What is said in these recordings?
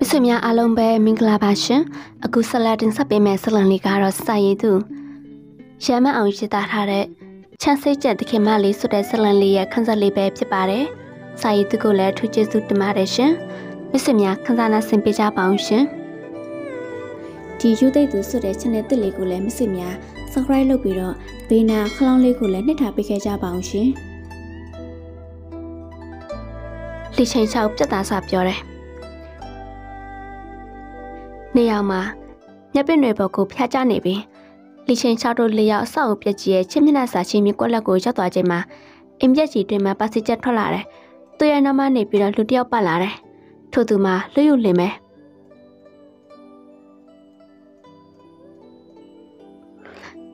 မဆွေများအားလုံးပဲမင်္ဂလာပါရှင်အခုဆက်လက်တင်ဆက်ပေးမယ့်ဇလံလေးကတော့စာရည်သူရမ်းမအောင်ရေးသားထားတဲ့ချမ်းစိတ်ကျက်တခင်မလေးဆိုတဲ့ဇလံလေးရဲ့ခန်းစားလေးပဲဖြစ်ပါတယ်စာရည်သူကိုလည်းထူးကျေးဇူးတင်ပါတယ်ရှင်မဆွေများခန်းစားနာဆင်ပေးကြပါအောင်ရှင်ဒီယူသိသူဆိုတဲ့ channel တစ်လေးကိုလည်းမဆွေများ subscribe လုပ်ပြီးတော့ဘေးနာခလောင်းလေးကိုလည်းနှိပ်ထားပေးခဲ့ကြပါအောင်ရှင် လိချိန်ချောက်ပြတ်သားစွာပြောတယ်နေရာမှာမျက်ပင်တွေပေါ်ကိုဖျားကျနေပြီးလီချင်းချောက်တို့လေးယောက်အဆောက်အဦပြက်ကြီးရဲ့ချင်းမျက်နှာစာချင်းမြကွက်လက်ကိုရောက်သွားချိန်မှာအင်ပြက်ကြီးတွင်မှာပါစီချက်ထွက်လာတယ်။သူရဲ့နောက်မှနေပြီးတော့လူတစ်ယောက်ပတ်လာတယ်။ထို့သူမှာလွတ်ယူလင်မယ်။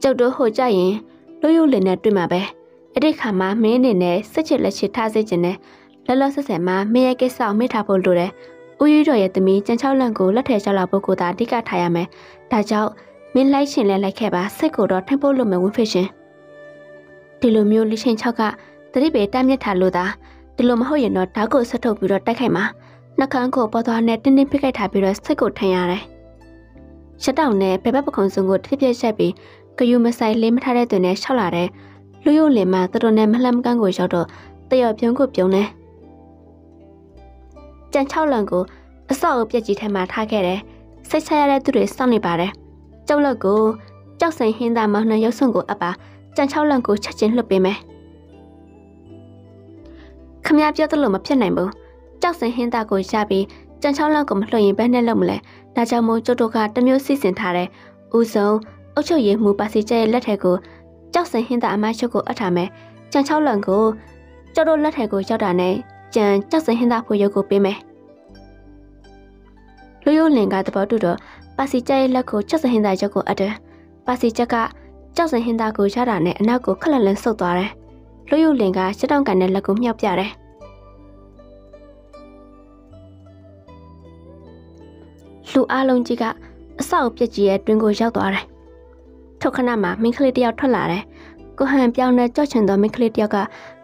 ကျုပ်တို့ဟိုကြရင်လွတ်ယူလင်နဲ့တွေ့မှာပဲ။အဲ့ဒီခါမှာမင်းအနေနဲ့စစ်ချစ်လက်ချစ်ထားစေခြင်းနဲ့ လောလောဆယ်ဆယ်မှာမင်းရဲ့ကိစ္စကိုမေ့ထားဖို့လိုတယ်။ဦးရီတော်ရဲ့သမီးကျန်ချောက်လန့်ကိုလက်ထဲချလာဖို့ကိုသာအဓိကထားရမယ်။ဒါကြောင့်မင်းလိုက်ရှင်လဲလိုက်ခဲ့ပါစိတ်ကိုတော့ထိုင်ဖို့လိုမယ်ဝင်းဖစ်ရှင်။ဒီလိုမျိုးလိရှင်ချောက်ကတတိပေတမ်းမြစ်ထားလို့သာဒီလိုမဟုတ်ရင်တော့ဓာတ်ကိုဆက်ထုတ်ပြီးတော့တိုက်ခိုက်မှာနှကန်းကိုပေါ်သွားနဲ့တင်းတင်းဖိခိုက်ထားပြီးတော့စိတ်ကိုထင်ရတယ်။ရှက်တောင်နဲ့ဘဲဘက်ပခုံစုံကိုတစ်ပြက်ရှက်ပြီးကယူမဆိုင်လေးမထားတဲ့တွင်နဲ့ရှောက်လာတဲ့လူယုံလင်မတတော်နဲ့မလှမ်းကန်းကိုရောက်တော့တယောက်ပြုံးကိုပြုံးနေ။ ကြံ6လံကိုအဆောက်အပြက်ကြီးထဲမှာထားခဲ့တယ်။စိတ်ချရတဲ့သူတွေစောင့်နေပါတယ်။ကျောက်လက်ကိုကြောက်စိန်ဟင်းသားမောင်နှံရုပ်စွန်ကိုအပ်ပါကြံ6လံကိုချက်ချင်းလွှတ်ပေးမယ်။ခမရပြောသလိုမဖြစ်နိုင်ဘူး။ကြောက်စိန်ဟင်းသားကိုရပြီးကြံ6လံကိုမလွှတ်ရင်ဘယ်နဲ့လုပ်မလဲ။ဒါကြောင့်မို့ကျုပ်တို့ကတမျိုးစီစဉ်ထားတဲ့ဦးဆုံးအုတ်ချုပ်ရည်မှုပါစီကျဲရဲ့လက်ထက်ကိုကြောက်စိန်ဟင်းသားအမရှုပ်ကိုအပ်ထားမယ်။ကြံ6လံကိုကျုပ်တို့လက်ထက်ကိုရောက်တာနဲ့ ကြံကြောက်စင်ဟင်းသားဖို့ရုပ်ကိုပေးမယ်လူယိုလင်ကတဘောတူတော့ပါစီကျက်ရဲ့လက်ကိုကြောက်စင်ဟင်းသားရုပ်ကိုအပ်တယ်ပါစီချက်ကကြောက်စင်ဟင်းသားကိုရတာနဲ့အနောက်ကိုခက်လက်လန်းဆုပ်သွားတယ်လူယိုလင်ကရှစ်တောင်ကန်တဲ့လက်ကိုမြှောက်ပြတယ်လူအလုံးကြီးကအဆောက်ပြက်ကြီးရဲ့တွင်ကိုရောက်သွားတယ်ထုခဏမှာမင်းကလေးတယောက်ထွက်လာတယ်ကိုဟန်ပြောင်းတဲ့ကြော့ချင်သောမင်းကလေးတယောက်က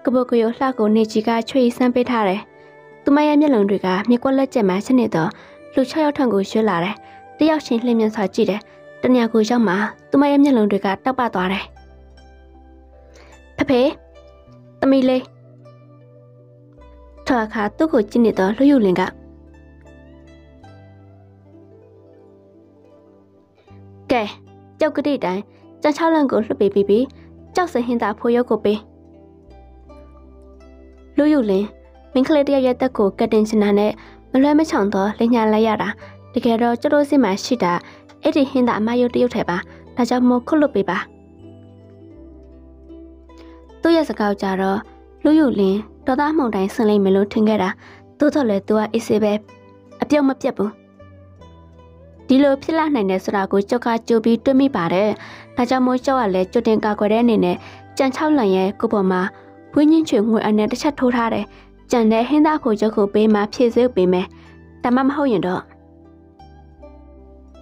ကပုတ်ကရိုလှကိုနေကြီးကချွေဆန်းပေးထားတယ်။သူမရဲ့မျက်လုံးတွေကမြေကွက်လက်ကျက်မှရှင်းနေတော့လူ၆ယောက်ထံကိုရွှေ့လာတယ်။တယောက်ချင်းလှည့်မြန်စွာကြည့်တယ်။တညကိုရောက်မှသူမရဲ့မျက်လုံးတွေကတောက်ပသွားတယ်။ဖဖေသမီးလေးထော်အခါသူ့ကိုကြည့်နေတော့လှယူလင်ကကဲကြောက်ကတိတိုင်းကြံချောင်းလန့်ကိုလှုပ်ပေးပြီးပြီးကြောက်စဟင်းသာဖိုးရုပ်ကိုပေး လူယူလင်းမင်းကလေးတယောက်ရဲ့တက်ကိုကတ်တင်ချင်တာနဲ့မလွဲမချောင်တော့လင်ညာလိုက်ရတာတကယ်တော့ကျတို့စီမှာရှိတာအဲ့ဒီဟင်းသာအမယုတ်တရုတ်ထဲပါဒါကြောင့်မို့ခုတ်လွတ်ပေးပါသူ့ရဲ့စကားကြတော့လူယူလင်းတော်သားမှုန်တိုင်းဆင်လိုက်မယ်လို့ထင်ခဲ့တာသို့တော်လည်းသူကအေးစေးပဲအပြုံးမပြတ်ဘူးဒီလိုဖြစ်လာနိုင်တယ်ဆိုတာကိုကြောက်ကကြိုပြီးတွေးမိပါတယ်ဒါကြောင့်မို့ကြောက်ကလည်းကြွတင်ကာကွယ်တဲ့အနေနဲ့ကြံချောက်လန်ရဲ့ကိုပေါ်မှာ ဝင်းချင်းချွေငွေအနဲ့တစ်ချက်ထိုးထားတယ်။ကြံတဲ့ဟင်းသားဖို့ချုပ်ကိုပေးမှဖြည့်စေပေးမယ်။ဒါမှမဟုတ်ရင်တော့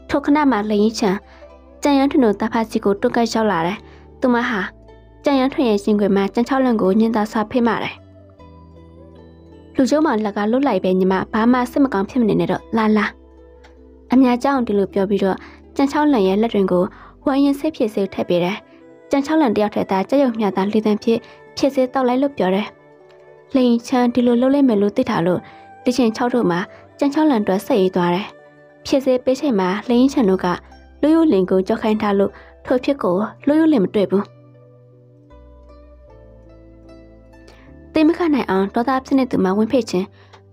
ထိုခဏမှလရင်ချံကြံရန်ထွန်းတို့တဖတ်စီကိုတွက်ကတ်ရောက်လာတယ်။သူမဟာကြံရန်ထွန်းရဲ့ရှင်ခွေမှာကြံချောက်လန့်ကိုညင်သာဆွာဖိမတယ်။လူကျုံးမှလက်ကလွတ်လိုက်ပဲညီမဘာမှစိတ်မကောင်းဖြစ်မနေနဲ့တော့လာလာ။အများကြောင့်ဒီလိုပြောပြီးတော့ကြံချောက်လန့်ရဲ့လက်တွင်ကိုဝိုင်းရင်စိတ်ဖြစ်စေထည့်ပေးတယ်။ကြံချောက်လန့်တယောက်ထဲသားကြက်ရုံမြတာလေတံဖြစ် ဖြစ်စေတောက်လိုက်လို့ပြောတယ်။လိန်ချမ်းဒီလိုလှုပ်လိုက်မယ်လို့သိထားလို့တချင်6တို့မှာကြံချောင်းလန်တွဲဆက်ရေးသွားတယ်။ဖြစ်စေပေးချိန်မှာလိန်ချမ်းတို့ကလူယိုလင်ကိုကြောက်ခိုင်းထားလို့ထိုဖြစ်ကိုလူယိုလင်မတွေ့ဘူး။တိမခနိုင်အောင်ဒေါသဖြစ်နေသူမှဝင်ဖိတ်ခြင်း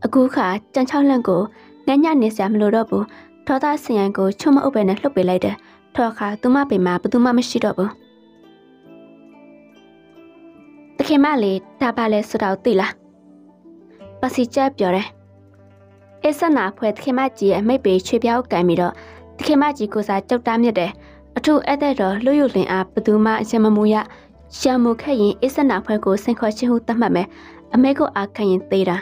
အခုခါကြံချောင်းလန်ကိုငညနေစရာမလိုတော့ဘူး။ဒေါသဆင်ရန်ကိုချုံမအုပ်ပဲနဲ့လှုပ်ပေးလိုက်တယ်။ထော်ခါသူမပေမှာဘသူမှမရှိတော့ဘူး။ ခင်မလေးဒါပါလဲဆိုတော့သိလားပစီချက်ပြောတယ်အစနာဖွဲတခင်မကြီးရဲ့အမိတ်ပေချွေပြောက်ကန်ပြီးတော့တခင်မကြီးကိုစားကြောက်တားမြစ်တယ်အထူးအဲ့တဲ့တော့လူယူလင်အားဘသူမှအချင်မမူရရှမ်းမခက်ရင်အစနာဖွဲကိုစင်ခေါ်ချင်းဟုသတ်မှတ်မယ်အမေကိုအားခံရင်သေးတာ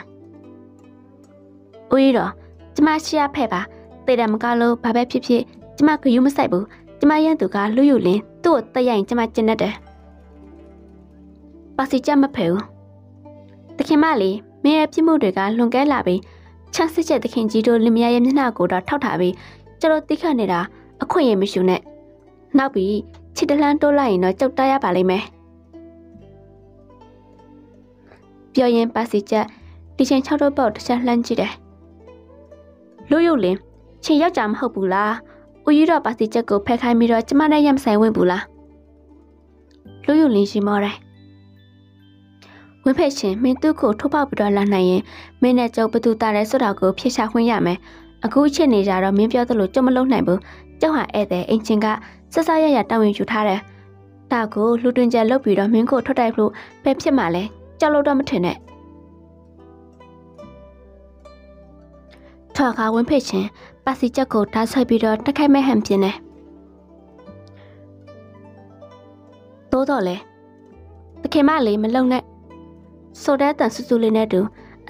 ဦးရီတော့ကျမရှိရဖဲ့ပါသေးတယ်မကားလို့ဘာပဲဖြစ်ဖြစ်ကျမဂယူးမဆိုင်ဘူးကျမရန်သူကလူယူလင်သူ့ကိုတက်ရိုင်ကျမကျင်တတ်တယ် ပါစီကြမဖဲဘူးတခင်မလေးမင်းရဲ့ပြစ်မှုတွေကလွန်ကဲလာပြီးချမ်းစစ်ချက်သခင်ကြီးတို့လင်မယားရဲ့မျက်နှာကိုတော့ထောက်ထားပြီးကျတော့တိခတ်နေတာအခွင့်အရေးမရှိနဲ့နောက်ပြီးချစ်တလန်းတိုးလိုက်ရင်တော့ကြောက်တရပါလိမ့်မယ်ပြောရင်ပါစီချက်ဒီချိန်6တော့ပေါက်တစ်ချက်လှမ်းကြည့်တယ်လူရုပ်လင်းချင်းယောက်ျားမဟုတ်ဘူးလားဦးရီတော့ပါစီချက်ကိုဖက်ခိုင်းပြီးတော့ကျမနဲ့ရမဆိုင်ဝင်ဘူးလားလူရုပ်လင်းရှိမောတယ် ဝင်းဖက်ရှင်မင်းသူ့ကိုထုတ်ပေါက်ပြီးတော့လာနိုင်ရင်မင်းနဲ့ကျုပ်ဘသူတာရဲဆိုတာကိုဖြေရှာခွင့်ရမယ်အခုအချက်နေကြတော့မင်းပြောသလိုကြုံမလုံးနိုင်ဘူးကျောင်းဟာဧည့်သည်အင်ချင်းကဆက်ဆက်ရရတောင်းရင်ယူထားတယ်ဒါကိုလူတွင်ကျလုတ်ပြီးတော့မင်းကိုထွက်တိုက်လို့ပဲဖြစ်မှလဲကြောက်လို့တော့မထင်နဲ့ထော်ခါဝင်းဖိတ်ချင်းပါစီချက်ကိုဓာတ်ဆွဲပြီးတော့တက်ခိုက်မဲ့ဟန်ပြင်းတယ်တိုးတော့လေတခင်မလေးမလုံနဲ့ ဆိုတဲ့တန်ဆူဆူလေးနဲ့တူ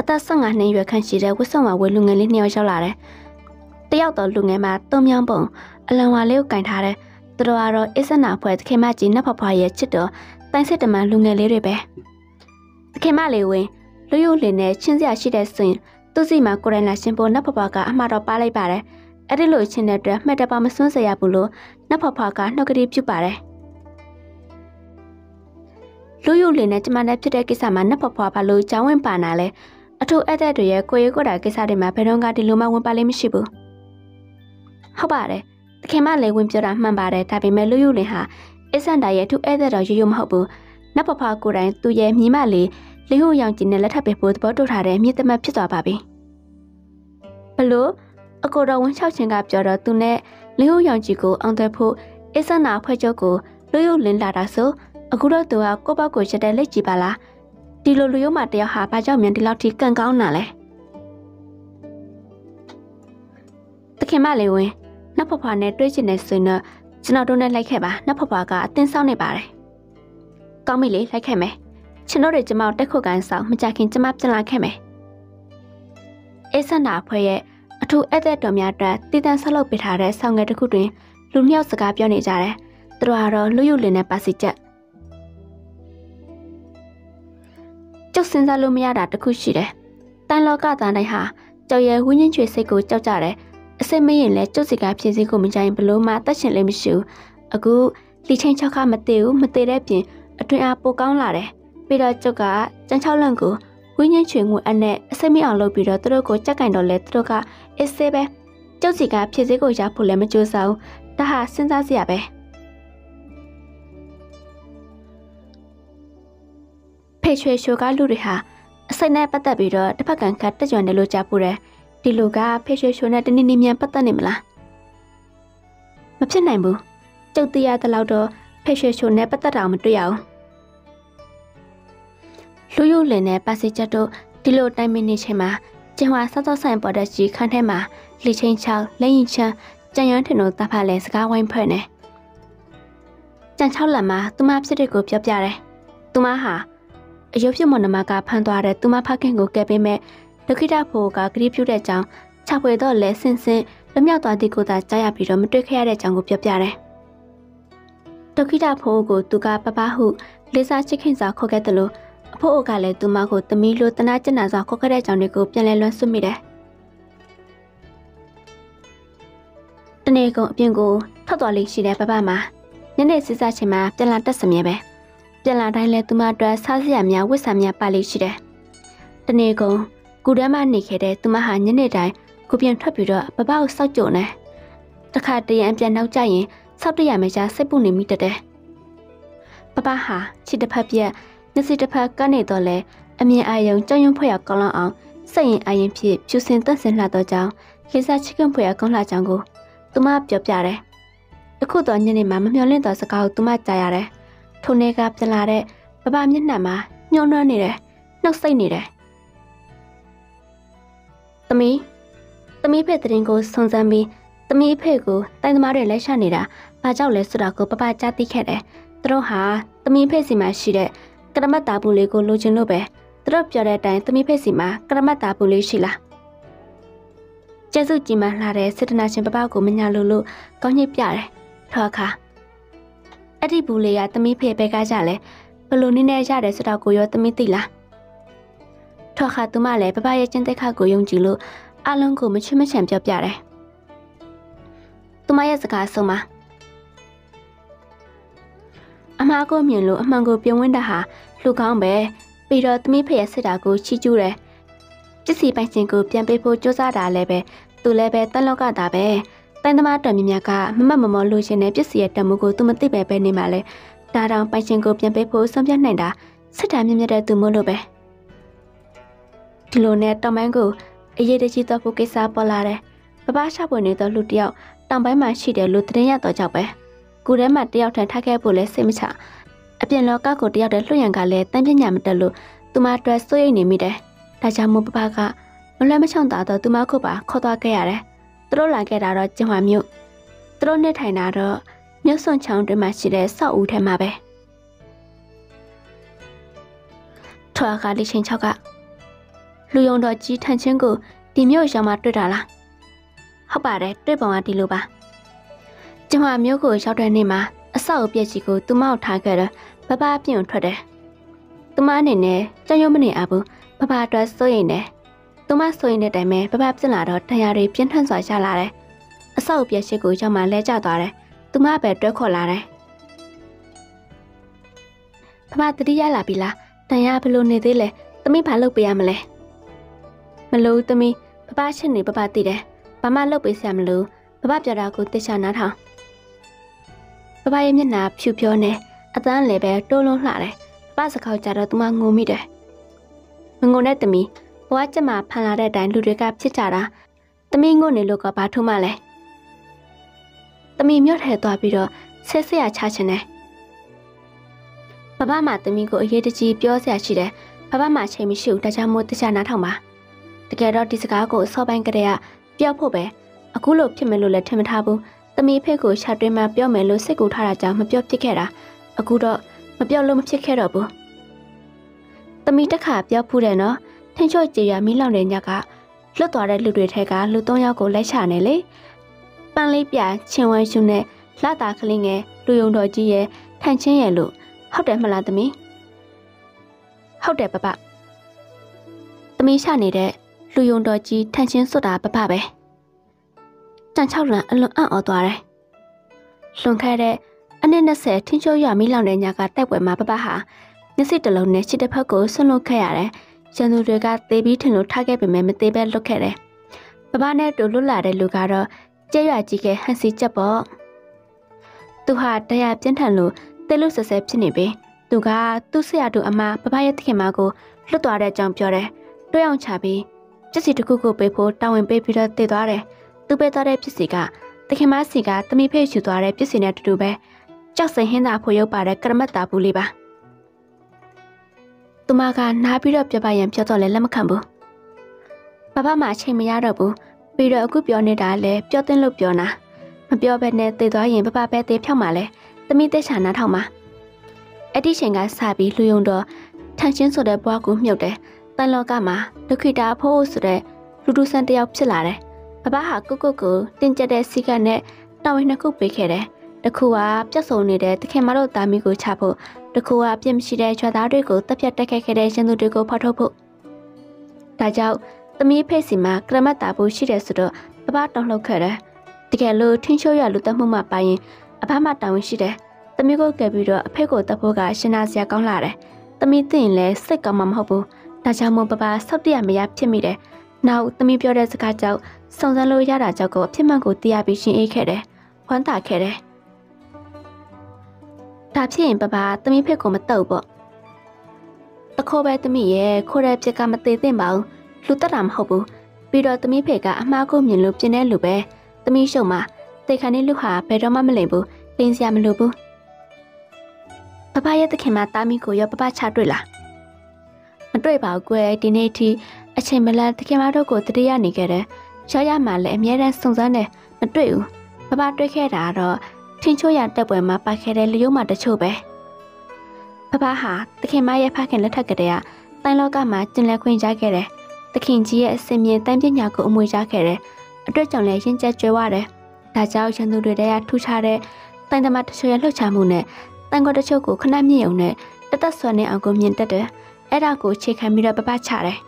အသက်15နှစ်ရွယ်ခန့်ရှိတဲ့ဝတ်စုံဝဝဲလူငယ်လေးနှစ်ယောက်ရောက်လာတယ်။တယောက်တော့လူငယ်မှာတုံမြောင်းပုံအလံဝါလေးကိုကင်ထားတယ်။သူတို့ကတော့အစ္စနာဖွဲ့တခင်မကြီးနတ်ဖဖွားရဲ့ချစ်တော်တိုင်းစစ်တမန်လူငယ်လေးတွေပဲ။တခင်မလေးဝင်လူရုပ်လင်းနဲ့ချင်းစရာရှိတဲ့ဆိုရင်သူ့စီမှာကိုရိုနာရှင်ပေါ်နတ်ဖဖွားကအမှားတော့ပါလိုက်ပါတယ်။အဲ့ဒီလိုချင်းတဲ့အတွက်မှတ်တပါမစွန်းစရာဘူးလို့နတ်ဖဖွားကနှုတ်ကတိပြုပါတယ်။ လူယူလင်းနဲ့ကျမနဲ့ဖြစ်တဲ့ကိစ္စမှာနတ်ဖွားဖွားဘာလို့ကြောင်းဝင်ပါနာလဲအထူးအသက်တွေရဲ့ကိုရီကိုတာကိစ္စတွေမှာဘယ်တော့မှဒီလိုမှဝင်ပါလိမ့်မရှိဘူးဟုတ်ပါတယ်တခင်မလည်းဝင်ပြောတာမှန်ပါတယ်ဒါပေမဲ့လူယူလင်ဟာအစန်တာရဲ့အထူးအသက်တော်ရိုးရိုးမဟုတ်ဘူးနတ်ဖဖကိုတိုင်သူရဲ့မြင်းမလေးလေးဟုရောင်ကျင်နဲ့လက်ထပ်ပေးဖို့သဘောတူထားတဲ့မြစ်သမတ်ဖြစ်သွားပါပြီဘလို့အကိုတော်ဝင်းချောက်ချင်းကပြောတော့သူနဲ့လေးဟုရောင်ကြီးကိုအောင်သွဲဖို့အစန်နာဖွဲ့ချုပ်ကိုလူယူလင်လာတာဆို အခုတော့သူကကိုပေါ့ကိုချက်တဲ့လက်ကြည့်ပါလားဒီလိုလူရုံးမတယောက်ဟာဘာကြောင့်မြန်ဒီလောက်ထိကန့်ကောင်းတာလဲတခင်မလေးဝင်နတ်ဖဖွားနဲ့တွေ့ချင်နေဆိုရင်တော့ကျွန်တော်တို့နဲ့လိုက်ခဲ့ပါနတ်ဖဖွားကအတင်းဆောင်နေပါတယ်ကောင်းပြီလေလိုက်ခဲ့မယ်ကျွန်တော်တို့ကျမတို့တက်ခုတ်ကန်ဆောင်မကြခင်ကျမပြန်လာခဲ့မယ်အေးဆန္ဒအဖွဲ့ရဲ့အထူးအသက်တော်များအတွက်တည်တံ့ဆက်လုပ်ပေးထားတဲ့ဆောင်ငယ်တစ်ခုတွင်လူနှစ်ယောက်စကားပြောနေကြတယ်သူတို့ကတော့လူယူလင်နဲ့ပါစီချက် ကျုပ်စဉ်းစားလို့မရတာတခုရှိတယ်။တန်လောကသားတိုင်းဟာကြောက်ရဲဝင်းချင်းချွေစိတ်ကိုကြောက်ကြတယ်။အစိမ့်မရင်လဲကျုပ်စီကဖြည့်စည်းကိုမကြရင်ဘလို့မှတတ်ရှင်လည်းမရှိဘူး။အခုလီချင်းချောက်ခမသေးဘူးမသေးတဲ့ပြင်အတွင်အားပိုကောင်းလာတယ်။ပြီးတော့ကျုပ်ကကျန်းချောက်လန့်ကိုဝင်းချင်းချွေငွေအနဲ့အစိမ့်မအောင်လုပ်ပြီးတော့သူတို့ကိုကြက်ကင်တော့လဲသူတို့ကအစ်စေးပဲကျုပ်စီကဖြည့်စည်းကိုရဖို့လည်းမကြိုးစားဘူး။ဒါဟာစဉ်းစားစရာပဲ။ ဖေရွှေရှိုကလူတွေဟာအစိတ်နဲ့ပတ်သက်ပြီးတော့တစ်ဖက်ကန်ခတ်တက်ကြွတယ်လို့ကြားပူတယ်ဒီလူကဖေရွှေရှိုနဲ့တနည်းနည်းမြန်ပတ်သက်နေမလားမဖြစ်နိုင်ဘူးကျုပ်တရားတလောက်တော့ဖေရွှေရှိုနဲ့ပတ်သက်တာမတွေ့ရအောင်လူယုလင်နဲ့ပါစီချက်တို့ဒီလိုတိုင်မင်းနေချိန်မှာကျင်ဝါစောစောဆိုင်ပေါ်တဲ့ကြီးခန်းထဲမှာလီချင်းချောင်းလက်ရင်ချမ်းကြံရွန်းထင်တို့တပ်ဖက်လဲစကားဝိုင်းဖွဲ့နေကြံချောက်လက်မှာသူမဖြစ်တဲ့ကိုပြောပြတယ်သူမဟာ အယုတ်ဖြစ်မနမကဖမ်းသွားတဲ့သူမဖခင်ကိုကယ်ပေးမဲ့ဒုခိတဖိုးကဂရိပြုတဲ့ကြောင်းခြောက်ွယ်တော့လဲဆင်းဆင်းလွမြောက်သွားတဲ့ကိုသာကြားရပြီးတော့မတွေ့ခဲ့ရတဲ့ကြောင်းကိုပြောပြတယ်။ဒုခိတဖိုးကိုသူကပပဟုလေးစားချစ်ခင်စွာခေါ်ခဲ့တယ်လို့အဖိုးအိုကလည်းသူမကိုသမီးလိုတနာကျင်နာစွာခေါ်ခဲ့တဲ့ကြောင်းတွေကိုပြန်လဲလွှမ်းဆွမိတယ်။တနေ့ကုန်အပြင်ကိုထွက်သွားလိမ့်ရှိတဲ့ပပမှာညနေစစ်စားချိန်မှာပြန်လာတက်စမြဲပဲ။ ပြန်လာတိုင်းလဲသူမအတွက်စားစရာများဝတ်ဆန်များပါလိမ့်ရှိတယ်။တနေ့ကုန်ကူတန်းမနေခဲ့တဲ့သူမဟာညနေတိုင်းကိုပြန်ထွက်ပြီးတော့ပပကိုစောက်ကြုံနေ။တခါတရံပြန်နောက်ကျရင်စောက်တရမယ်ကြားစိတ်ပုနေမိတတဲ့။ပပဟာခြေတစ်ဖက်ပြက်မျက်စိတစ်ဖက်ကနေတော့လဲအမြင်အာရုံကြောင်ရွံ့ဖွဲ့ရကောင်းလောက်အောင်စိတ်ရင်အာရင်ဖြစ်ဖြူစင်တန့်စင်လှတော့ကြောင်းခေစားချစ်ခင်ဖွဲ့ရကောင်းလှကြောင်းကိုသူမပြောပြတယ်။အခုတော့ညနေမှာမမျော်လင့်တော့စကားကိုသူမကြားရတယ်။ ထိုနေကပြန်လာတဲ့ဘဘမျက်နှာမှာညှိုးနှွမ်းနေတယ်နှုတ်ဆိတ်နေတယ်သမီးသမီးဖေတရင်ကိုစုံစမ်းပြီးသမီးဖေကိုတိုင်သမားတွေလက်ရှာနေတာဘာကြောင့်လဲဆိုတာကိုပပကြားသိခဲ့တယ်သူတို့ဟာသမီးဖေစီမှာရှိတဲ့ကရမတ်တာဘူးလေးကိုလိုချင်လို့ပဲသူတို့ပြောတဲ့အတိုင်းသမီးဖေစီမှာကရမတ်တာဘူးလေးရှိလားကျဲစုကြည်မှလှတဲ့စေတနာရှင်ပပကိုမညာလို့လို့ကောင်းညစ်ပြတယ်ထောအခါ အဲ့ဒီဘူးလေးကသမီးဖေပဲကားကြလဲဘလို့နင်းနေရတယ်ဆိုတော့ကိုရောသမီးသိလားထော်ခါသူမလည်းပပရဲ့ကျင်းသက်ခါကိုယုံကြည်လို့အလုံးကိုမချွတ်မချံပြောပြတယ်။သူမရဲ့စကားဆုံးမှာအမှားကိုမြင်လို့အမှန်ကိုပြောင်းဝင်းတာဟာလူကောင်းပဲပြီးတော့သမီးဖေရဲ့စစ်တာကိုချီးကျူးတယ်ပစ္စည်းပိုင်ရှင်ကိုပြန်ပေးဖို့ကြိုးစားတာလည်းပဲသူလည်းပဲတန်လောက်ကတာပဲ တိုင်းသမားတော်မြမြကမမမမောလိုချင်တဲ့ပစ္စည်းရဲ့တမှုကိုသူမသိပဲပဲနေမှလဲဒါတောင်ပိုင်ရှင်ကိုပြန်ပေးဖို့ဆုံးဖြတ်နိုင်တာစစ်တာမြင့်မြတ်တဲ့သူမို့လို့ပဲဒီလိုနဲ့တောင်ပိုင်းကိုအရေးတကြီးတော့ဖို့ကိစ္စပေါ်လာတယ်ပပရှာပွင့်နေတော့လူတယောက်တောင်ပိုင်းမှာရှိတယ်လို့သတင်းရတော့ကြောက်ပဲကိုထဲမှာတယောက်ထန်ထားခဲ့ဖို့လဲစိတ်မချအပြင်လောကကိုတယောက်တည်းလွှင့်ရန်ကလည်းတန်းပညာမတက်လို့သူမအတွက်စိုးရိမ်နေမိတယ်ဒါကြောင့်မို့ပပကမလွှဲမချောင်တာတော့သူမခုပါခေါ်သွားခဲ့ရတယ်သူ တို့လာခဲ့တာတော့ကျင်ဟွာမြို့သူတို့နေထိုင်တာတော့မြို့စွန်ချောင်းတွင်မှရှိတဲ့စောက်ဦးထဲမှာပဲထွာကလိချင်းချောက်ကလူယုံတော်ကြီးထန်ချင်းကိုဒီမြို့ရောက်မှတွေ့တာလားဟုတ်ပါတယ်တွေ့ပုံကဒီလိုပါကျမမျိုးကိုရောက်တဲ့နေ့မှာအဆောက်အပြက်ကြီးကိုသူမအောင်ထားခဲ့တော့ဘဘအပြင်ထွက်တယ်သူမအနေနဲ့ကြောင်ရုံမနေအပ်ဘူးဘဘအတွက်စိုးရိမ်တယ် သူမစိုးရိမ်တဲ့အတိုင်းပဲဘဘပြစ်လာတော့တရားတွေပြင်းထန်စွာရလာတယ်အဆောက်အပြက်ရှိကိုရောက်မှလဲကျသွားတယ်သူမပဲတွဲခေါ်လာတယ်ဘဘတတိယလာပြီလားတန်ရဘလို့နေသေးလဲသမီးဘာလုပ်ပေးရမလဲမလို့သမီးဘဘရှင်းနေဘဘသိတယ်ဘာမှလုပ်ပေးစရာမလိုဘဘပြောတာကိုသိချနားထောင်ဘဘရဲ့မျက်နှာဖြူပြောနေအတန်းလည်းပဲတိုးလုံးလှတယ်ဘဘစကားကြတော့သူမငိုမိတယ်မငိုနဲ့သမီးဘ ဝကျမဖန်လာတဲ့အတိုင်းလူတွေကဖြစ်ကြတာသမီးငိုနေလို့ကဘာထုမှလဲသမီးမြို့ထဲသွားပြီးတော့ဆက်ဆက်ရချချင်တယ်ဘဘမှသမီးကိုအရေးတကြီးပြောစရာရှိတယ်ဘဘမှချိန်မရှိဘူးဒါကြောင့်မို့တခြားနားထောင်ပါတကယ်တော့ဒီစကားကိုအစောပိုင်းကတည်းကပြောဖို့ပဲအခုလို့ဖြစ်မယ်လို့လည်းထင်မထားဘူး။သမီးဖေကိုရှာတွင်းမှာပြောမယ်လို့စိတ်ကူထားတာကြောင့်မပြောဖြစ်ခဲ့တာ။အခုတော့မပြောလို့မဖြစ်ခဲ့တော့ဘူး။သမီးတစ်ခါပြောဖူးတယ်နော်။ ထင်းချော့ကြေရမီးလောင်တဲ့ညကလွတ်သွားတဲ့လူတွေထဲကလူ၃ယောက်ကိုလိုက်ချနေလေ။ပန်းလေးပြချင်းဝမ်းရှုနဲ့လှတာကလေးငယ်လူယုံတော်ကြီးရဲ့ထန်ချင်းရဲ့လို့ဟုတ်တယ်မလားသမီး။ဟုတ်တယ်ပပ။သမီးချနေတဲ့လူယုံတော်ကြီးထန်ချင်းစွတ်တာပပပဲ။တန်ချောက်လန်အလွန်အံ့ဩသွားတယ်။လွန်ခဲ့တဲ့အနည်း20ထင်းချိုးရမီးလောင်တဲ့ညကတိုက်ပွဲမှာပပဟာမျက်စိတစ်လုံးနဲ့ခြေတစ်ဖက်ကိုဆွန့်လွတ်ခဲ့ရတယ်။ ရန်သူတွေကသေပြီးထင်လို့ထားခဲ့ပေမဲ့မသေးပဲလွတ်ခဲ့တယ်။ပပနဲ့တူလွတ်လာတဲ့လူကတော့ကျဲရွာကြီးကဟန်စီချက်ပေါ့။သူဟာတရားပြင်းထန်လို့တဲလို့ဆဆဲဖြစ်နေပြီ။သူကသူ့ဆရာတို့အမပပရဲ့သခင်မကိုလွတ်သွားတဲ့အကြောင်းပြောတယ်။တွေ့အောင်ချပြီးပစ္စည်းတစ်ခုခုပေးဖို့တာဝန်ပေးပြီးတော့တည်သွားတယ်။သူပေးသွားတဲ့ပစ္စည်းကတခင်မစီကတမိဖေးယူသွားတဲ့ပစ္စည်းနဲ့တူတူပဲကြောက်စင်ဟင်းသာဖို့ရုပ်ပါတဲ့ကရမတ်တာဘူးလေးပါ သူမကနားပြီးတော့ပြပရန်ပြောတော့လဲလက်မခံဘူးဘဘမှအချိန်မရတော့ဘူးပြီးတော့အခုပြောနေတာလဲပြောတင်လို့ပြောနာမပြောဘဲနဲ့သေသွားရင်ဘဘပဲသေဖြောက်မှာလဲသမီးတက်ချာနားထောင်မှာအဲ့ဒီချိန်ကစပြီးလူယုံတော့ထန်ချင်းဆိုတဲ့ဘွားကိုမြုပ်တယ်တန်လောကမှာဒုက္ခိတာဖို့ဆိုတဲ့လူတူဆန်တယောက်ဖြစ်လာတယ်ဘဘဟာကုတ်ကုတ်ကိုတင်ကျက်တဲ့စီကနဲ့တာဝန်နှစ်ခုပေးခဲ့တယ်။ တစ်ခုကပြတ်ဆုံနေတဲ့တခင်မတို့သားမီးကိုချဖို့တစ်ခုကအပြစ်မရှိတဲ့ချွာသားတွေကိုတပ်ဖြတ်တက်ခဲ့ခဲ့တဲ့ရှင်သူတွေကိုဖော်ထုတ်ဖို့ဒါကြောင့်သမီးဖေးစီမှာကရမတ်တာဖို့ရှိတယ်ဆိုတော့ဘဘတောင်းလှုပ်ခဲ့တယ်။တကယ်လို့ထင်းချိုးရလူတက်မှုမှပါရင်အဖမတာဝန်ရှိတယ်။သမီးကိုကယ်ပြီးတော့အဖေကိုတပ်ဖို့ကရှင်နာစရာကောင်းလာတယ်။သမီးသိရင်လည်းစိတ်ကောင်းမှာမဟုတ်ဘူး။ဒါကြောင့်မို့ဘဘဆောက်တရမရဖြစ်မိတယ်။နောက်သမီးပြောတဲ့စကားကြောင့်စုံစမ်းလို့ရတာကြောင့်ကိုအဖြစ်မှန်ကိုသိရပြီးရှင်အေးခဲ့တယ်။ဝမ်းသာခဲ့တယ်။ ဒါဖြစ်ရင်ပပသမီးဖက်ကိုမတုတ်ပေါ့။တခိုးပဲသမီးရဲ့ခိုးတဲ့ပြက်ကမသေးသင့်ပါဘူး။လူတက်တာမဟုတ်ဘူး။ပြီးတော့သမီးဖက်ကအမှားကိုမြင်လို့ပြင်းတဲ့လူပဲ။သမီးရှုံမှာတေခါနေလူဟာဘယ်တော့မှမလိမ်ဘူး။လိမ်စရာမလိုဘူး။ပပရဲ့တခင်မတာမီကိုရောပပချတွေ့လား။မတွေ့ပါဘူးကွယ်ဒီနေ့ထိအချိန်မလန်တခင်မတို့ကိုတတိယနေခဲ့တယ်။ရရမှလည်းအမြဲတမ်းစုံစမ်းတယ်မတွေ့ဘူးဘဘတွေ့ခဲ့တာတော့ ထင်းချိုးရတက်ပွဲမှာပါခဲ့တဲ့လျုံမတချို့ပဲဘဘဟာတခင်မရဲ့ဖခင်လက်ထက်ကတည်းကတိုင်းလောကမှာကျင်လည်ခွင့်ရခဲ့တယ်တခင်ကြီးရဲ့အစင်မြင်တန်ပညာကိုအမွေရခဲ့တယ်အတွက်ကြောင့်လည်းရင်ကျက်ကြွယ်ဝတယ်ဒါကြောင့်ရန်သူတွေတည်းကထူးခြားတဲ့တိုင်တမတချို့ရဲ့လှုပ်ရှားမှုနဲ့တန်ခွက်တချို့ကိုခဏမြင့်ုံနဲ့တသက်ဆွမ်းနေအောင်ကိုမြင်တတ်တယ်အဲ့ဒါကိုခြေခံပြီးတော့ပပချတယ်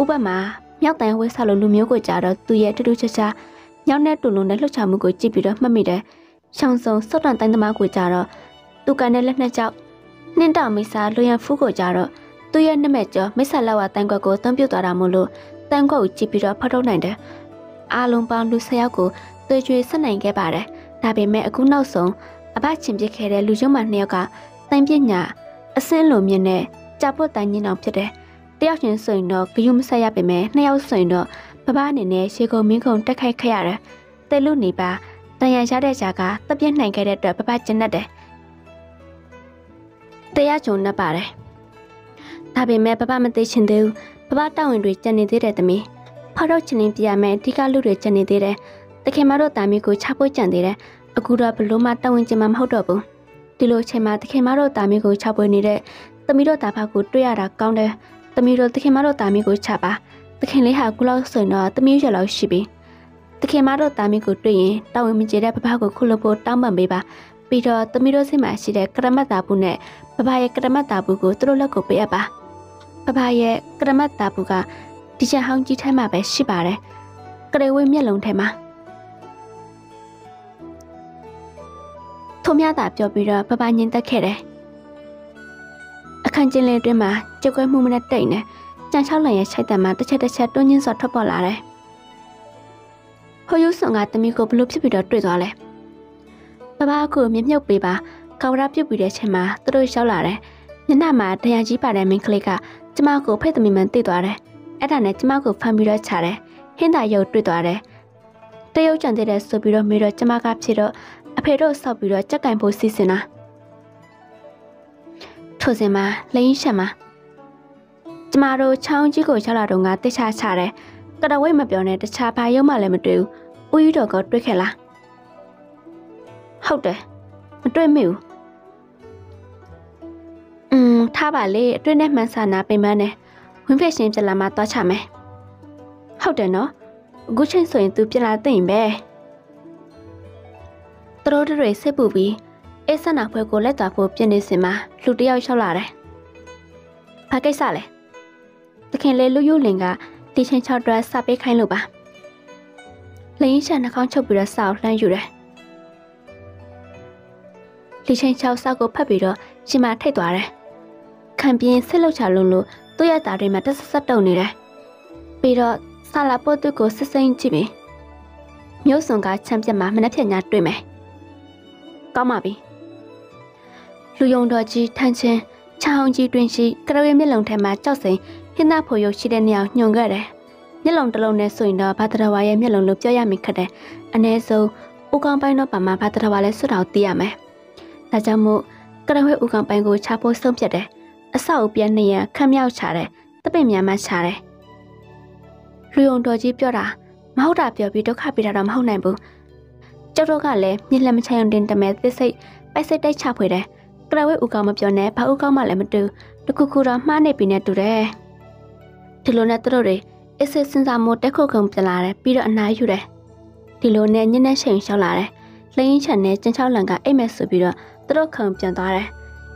ဥပမာမြောက်တန်ဝဲဆလိုလူမျိုးကိုကြတော့သူ့ရဲ့တူတူချာချာမြောက်နဲ့တူလုံးနဲ့လှုပ်ချမှုကိုကြည့်ပြီးတော့မှတ်မိတယ်။ ရှောင်းစုံစော့တန်တိုင်းသမားကိုကြတော့သူကန်တဲ့လက်နှစ်ကြောက်နှင်းတောင်မိစားလူရန်ဖူးကိုကြတော့သူ့ရဲ့နှမက်ကျော်မိဆာလောက်ဝတန်ခွက်ကိုသွန်ပြုတ်သွားတာမို့လို့တန်ခွက်ကိုကြည့်ပြီးတော့ဖတ်ထုတ်နိုင်တယ်။အားလုံးပေါင်းလူ၁၀ယောက်ကိုသွေးကြွေးဆက်နိုင်ခဲ့ပါတယ်။ဒါပေမဲ့အခုနောက်ဆုံးအဘချင်းပြစ်ခဲ့တဲ့လူကျုံမနှစ်ယောက်ကတိုင်ပညာအစင်းလိုမြင့်နဲ့ကြာပွတ်တိုင်ညင်းအောင်ဖြစ်တယ်။တယောက်ချင်းဆိုရင်တော့ဂယုမဆက်ရပေမဲ့နှစ်ယောက်ဆိုရင်တော့ဘဘအနေနဲ့ရှေကုံမင်းကုံတက်ခိုက်ခဲ့ရတယ်။တဲလူနေပါ တန်ရရတဲ့ကြာကတပ်ပြစ်နိုင်ခဲ့တဲ့အတွက်ဘဘကျဉ်တ်တယ်။တရားကြုံနဲ့ပါတယ်။ဒါပေမဲ့ဘဘမသိချင်သေးဘူး။ဘဘတောင်းဝင်တွေကြံနေသေးတယ်သမီး။ဖောက်တော့ချင်ရင်ပြရမယ်အဓိကလူတွေကြံနေသေးတယ်။တခင်မတို့တာမီကိုချဖို့ကြံသေးတယ်။အခုတော့ဘလို့မှတောင်းဝင်ချင်မှမဟုတ်တော့ဘူး။ဒီလိုအချိန်မှာတခင်မတို့တာမီကိုချပွေနေတဲ့သမီးတို့တာဖကိုတွေ့ရတာကောင်းတယ်။သမီးတို့တခင်မတို့တာမီကိုချပါ။တခင်လေးဟာကုလောက်ဆိုရင်တော့သမီးရွယ်လောက်ရှိပြီ။ တခင်မတို့တာမီကိုတွေ့ရင်တောင်းဝင်မကျေတဲ့ဘဘကိုခုလို့ဖို့တောင်းပန်ပေးပါ။ပြီးတော့သမီးတို့စိတ်မှာရှိတဲ့ကရမတ်တာဘူးနဲ့ဘဘရဲ့ကရမတ်တာဘူးကိုသူတို့လက်ကိုပေးအပ်ပါ။ဘဘရဲ့ကရမတ်တာဘူးကဒီချက်ဟောင်းကြီးထဲမှာပဲရှိပါတယ်။ကရေဝေးမျက်လုံးထဲမှာထုံမြတာပြောပြီးတော့ဘဘညင်တက်ခဲ့တယ်။အခန်းကျင်းလေးအတွင်းမှာကြက်ကွဲမှုမနဲ့တိတ်နေကြံချောက်လန်ရဲ့ခြိုက်တံမှာတစ်ချက်တစ်ချက်တွင်းချင်းစွာထွက်ပေါ်လာတယ်။ ဟိုယူဆွန်ကတမီကိုဘလို့ဖြစ်ပြီးတော့တွေ့သွားလဲ။ဘဘအခုမြမြုပ်ပေးပါကောက်ရပြုတ်ပြီးတဲ့ချိန်မှာသူတို့ရောက်လာတယ်။ညနေမှာတရားကြီးပါတဲ့မင်းကလေးကကျမကိုဖိတ်သမီးမှန်သိသွားတယ်။အဲ့ဒါနဲ့ကျမကိုဖမ်းပြီးတော့ချတယ်။ဟင်းသာရုပ်တွေ့သွားတယ်။တရုတ်ကြံတဲ့ဆိုပြီးတော့မေးတော့ကျမကဖြစ်တော့အဖေတို့ဆောက်ပြီးတော့ကြက်ကင်ဖို့စီစဉ်တာထိုစဉ်မှာလိန်ရှက်မှာကျမတို့ချောင်းကြီးကိုရောက်လာတော့ငါတိချာချတယ် ကရဝိတ်မပြောနဲ့တခြားဘာရုံမှလည်းမတွေ့ဘူးဦးကြီးတော်ကတွေ့ခဲ့လားဟုတ်တယ်မတွေ့မိဘူးอืมထားပါလေအတွင်းနဲ့မှန်းဆာနာပိန်ပန်းနဲ့ဝင်းဖက်ရှင်ပြလာမှသွားချမယ်ဟုတ်တယ်နော်အခုချိန်ဆိုရင် तू ပြလာသိမ့်ပဲသူတို့တွေစိတ်ပူပြီးအေးဆန္ဒဖွဲကိုလက်သွားဖို့ပြင်နေစင်မှာလူတယောက်လျှောက်လာတယ်။ဘာကိစ္စလဲ။သခင်လေလူယုလင်က တီချင်း6တွက်စပေးခိုင်းလို့ပါ။လင်းရှာနှာခေါင်းချုပ်ပြီးတော့စောက်လှမ်းယူတယ်။လီချင်း6စောက်ကိုဖတ်ပြီးတော့ရှင်မထိတ်သွားတယ်။ခံပြင်းဆစ်လောက်ချလုံးလို့သူ့ရဲ့သားတွေမှာတက်ဆက်ဆက်တုံနေတယ်။ပြီးတော့ဆာလာပို့သူကိုစစ်စိမ့်ကြည့်ပြီးမျိုးစုံကချမ်းပြတ်မှာမနှက်ဖြက်ညာတွေ့မယ်။ကောင်းပါပြီလူယုံတော်ကြီးထန်းချင်းချောင်းကြီးတွင်ရှိကရဝေမျက်လုံးထဲမှာကြောက်စိန် ဟင်းသားဖို့ရုပ်ရှိတဲ့နေရာညွန်ခဲ့တယ်မျက်လုံးတစ်လုံးနဲ့ဆိုရင်တော့ဘာတရဝါရဲ့မျက်လုံးလို့ပြောရမိခက်တယ်အ ਨੇ ဆုံးဦးကောင်းပိုင်းတော့ပါမှာဘာတရဝါလဲစွတ်တော်သိရမယ်ဒါကြောင့်မို့ကရဝေဦးကောင်းပိုင်းကိုချဖို့ဆုံးဖြတ်တယ်အဆောက်အပြန်နေရခမ်းမြောက်ချတယ်တပည့်များမှချတယ်လူယုံတော်ကြီးပြောတာမဟုတ်တာပြောပြီးဒုက္ခပေးတာတော့မဟုတ်နိုင်ဘူးကျောက်တော့ကလည်းမြစ်လက်မချရင်တင်တမဲသစ်စိတ်ပိုက်စိတ်တိုက်ချဖွေတယ်ကရဝဲဦးကောင်မပြောနဲ့ဘာဦးကောင်မှလည်းမတူတခုခုတော့မှားနေပြီနဲ့တူတယ် ဒီလိုနဲ့သူတို့တွေအစ်စစ်စင်စာမို့တက်ခုတ်ခုံပြန်လာတယ်ပြီးတော့အနားယူတယ်ဒီလိုနဲ့ညနေချိန်လျှောက်လာတယ်လိန်ချန်နဲ့ကျန်းချောင်းလန်ကအိတ်မဲ့ဆိုပြီးတော့သူတို့ခုံပြန်သွားတယ်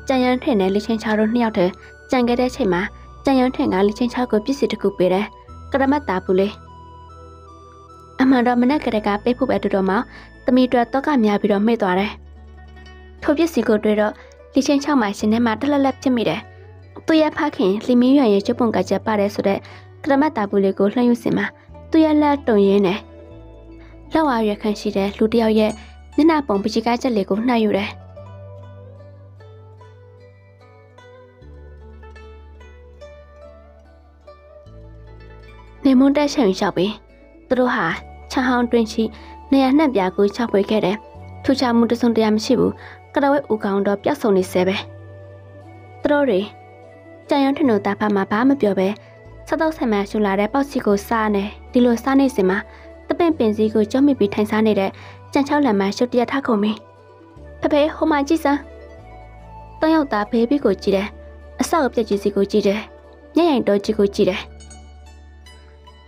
ကြံရန်ထင်နဲ့လိချင်းချောင်းတို့နှစ်ယောက်တည်းကြံခဲ့တဲ့ချိန်မှာကြံရန်ထင်ကလိချင်းချောင်းကိုပြစ်စီတစ်ခုပေးတယ်ကရမတ်တာဘူးလေအမှန်တော့မနဲ့ကလေးကပေးဖို့ပဲတူတော့မှသမီးတို့တော့ကများပြီးတော့မေ့သွားတယ်။ထိုပစ္စည်းကိုတွေ့တော့လီချင်းချောင်းမှာရှင်ထဲမှာတလက်လက်ဖြစ်မိတယ်။ သူရဲ့ဖခင်လီမီရွံရဲ့ကျပုံကချက်ပါတယ်ဆိုတော့ကရမတ်တာဘူးလေးကိုလှမ်းယူစင်မှာသူရဲ့လက်တုံရင်းတယ်။လောက်အားရခန့်ရှိတဲ့လူတယောက်ရဲ့မျက်နှာပုံပကြီးကားချက်လေးကိုနှှပ်ယူတယ်။နေမွန်တက်ရှင်ရောက်ပြီးသူတို့ဟာချောင်းတွင်ချီနေရာနှံ့ပြားကိုချောက်ဖွေခဲ့တယ်။ထူခြားမှုတစုံတရာမရှိဘူး။ကရဝဲဦးကောင်တော့ပျောက်ဆုံးနေဆဲပဲ။သူတို့တွေ ကြံရန်ထနုတာဖာမှာဘာမှမပြောပဲစတော့ဆိုင်မှာရှူလာတဲ့ပေါက်စီကိုစားနေဒီလိုစားနေစင်မှာတပင့်ပင်စည်းကိုကြောမိပြီးထိုင်စားနေတဲ့ကြံချောက်လံမှာရှုပ်တရထခုံမင်းဖဖေဟိုမှာကြည့်စမ်းတောင်းရောက်တာဘေဘီကိုကြည့်တယ်အဆောက်အပြက်ကြီးစီကိုကြည့်တယ်ညံ့ရိုင်တော်ကြီးကိုကြည့်တယ်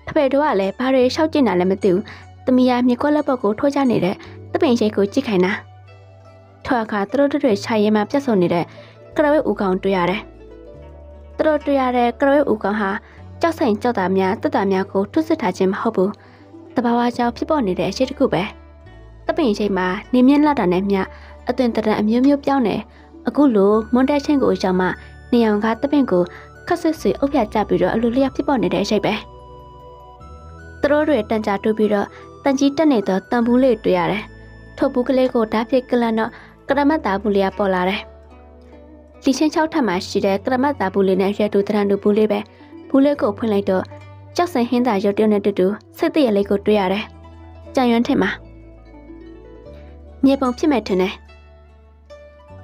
ဖဖေတို့ကလည်းဘာတွေရှောက်ကျင်တာလည်းမသိဘူးသမီးယာမြေခွက်လက်ပုတ်ကိုထိုးချနေတဲ့တပင်ရှိတ်ကိုကြည့်ခိုင်းတာထွာအခါသူတို့တွေခြာရဲမှာပြတ်ဆုံနေတဲ့ကရဝဲဦးကောင်တွေ့ရတယ် သူတို့တွေ့ရတဲ့ကရဝဲဦးကောင်ဟာကြောက်ဆိုင်ကြောက်တာများတက်တာများကိုထွတ်စစ်ထားခြင်းမဟုတ်ဘူးတဘာဝကြောင့်ဖြစ်ပေါ်နေတဲ့အရှိတစ်ခုပဲတပင်ချိန်မှာနေမြင့်လာတာနဲ့မျှအသွင်တရံအမျိုးမျိုးပြောင်းနေအခုလိုမွန်တက်ချင်းကိုရောက်မှနေအောင်ကတပင်ကိုခက်ဆွဆွအုပ်ပြကြပြီးတော့အလိုလျောက်ဖြစ်ပေါ်နေတဲ့အရှိပဲသူတို့တွေတန်ကြာတူပြီးတော့တန်ကြီးတက်နေသောတန်ဘူးလေးတွေ့ရတယ်ထို့ဘူးကလေးကိုဓာတ်ဖြစ်ကလန်တော့ကရမတ်သားဘူးလေးကပေါ်လာတယ် လီချင်းချောက်ထပ်မှာရှိတဲ့ကရမတ်သားဘူးလေးနဲ့ရွှဲတူတရံတူဘူးလေးပဲဘူးလေးကိုဖွင့်လိုက်တော့ကြောက်စင်ဟင်းသာရုပ်တရက်နဲ့တူတူစိတ်တရလေးကိုတွေ့ရတယ်ကြံရွန်းထင်မှာမြေပုံဖြစ်မဲ့ထင်တယ်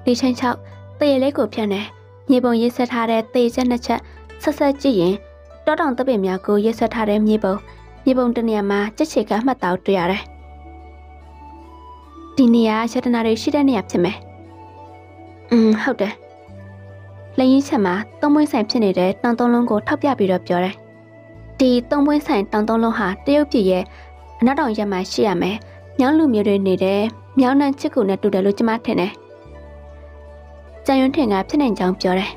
လီချင်းချောက်တရလေးကိုဖြတ်နေမြေပုံရေးဆက်ထားတဲ့တေချက်နှစ်ချက်ဆက်ဆက်ကြည့်ရင်တောတောင်တပည့်များကိုရေးဆက်ထားတဲ့မြေပုံမြေပုံတနေရာမှာကြက်ချေကအမှတ်တောက်တွေ့ရတယ်ဒီနေရာရတနာတွေရှိတဲ့နေရာဖြစ်မယ်။อืมဟုတ်တယ်။ လက်ရင်းချက်မှာသုံးပွင့်ဆိုင်ဖြစ်နေတဲ့တောင်သုံးလုံးကိုထောက်ပြပြီးတော့ပြောတယ်။ဒီသုံးပွင့်ဆိုင်တောင်သုံးလုံးဟာတရုတ်ပြည်ရဲ့အနောက်တောင်ရက်မှာရှိရမယ်။မြောင်းလူမျိုးတွေနေတဲ့မြောင်းနှံချစ်ကူနဲ့တူတယ်လို့ကျွန်မထင်တယ်။ကြံရွန်းထင်ကဖြစ်နိုင်ကြောင်းပြောတယ်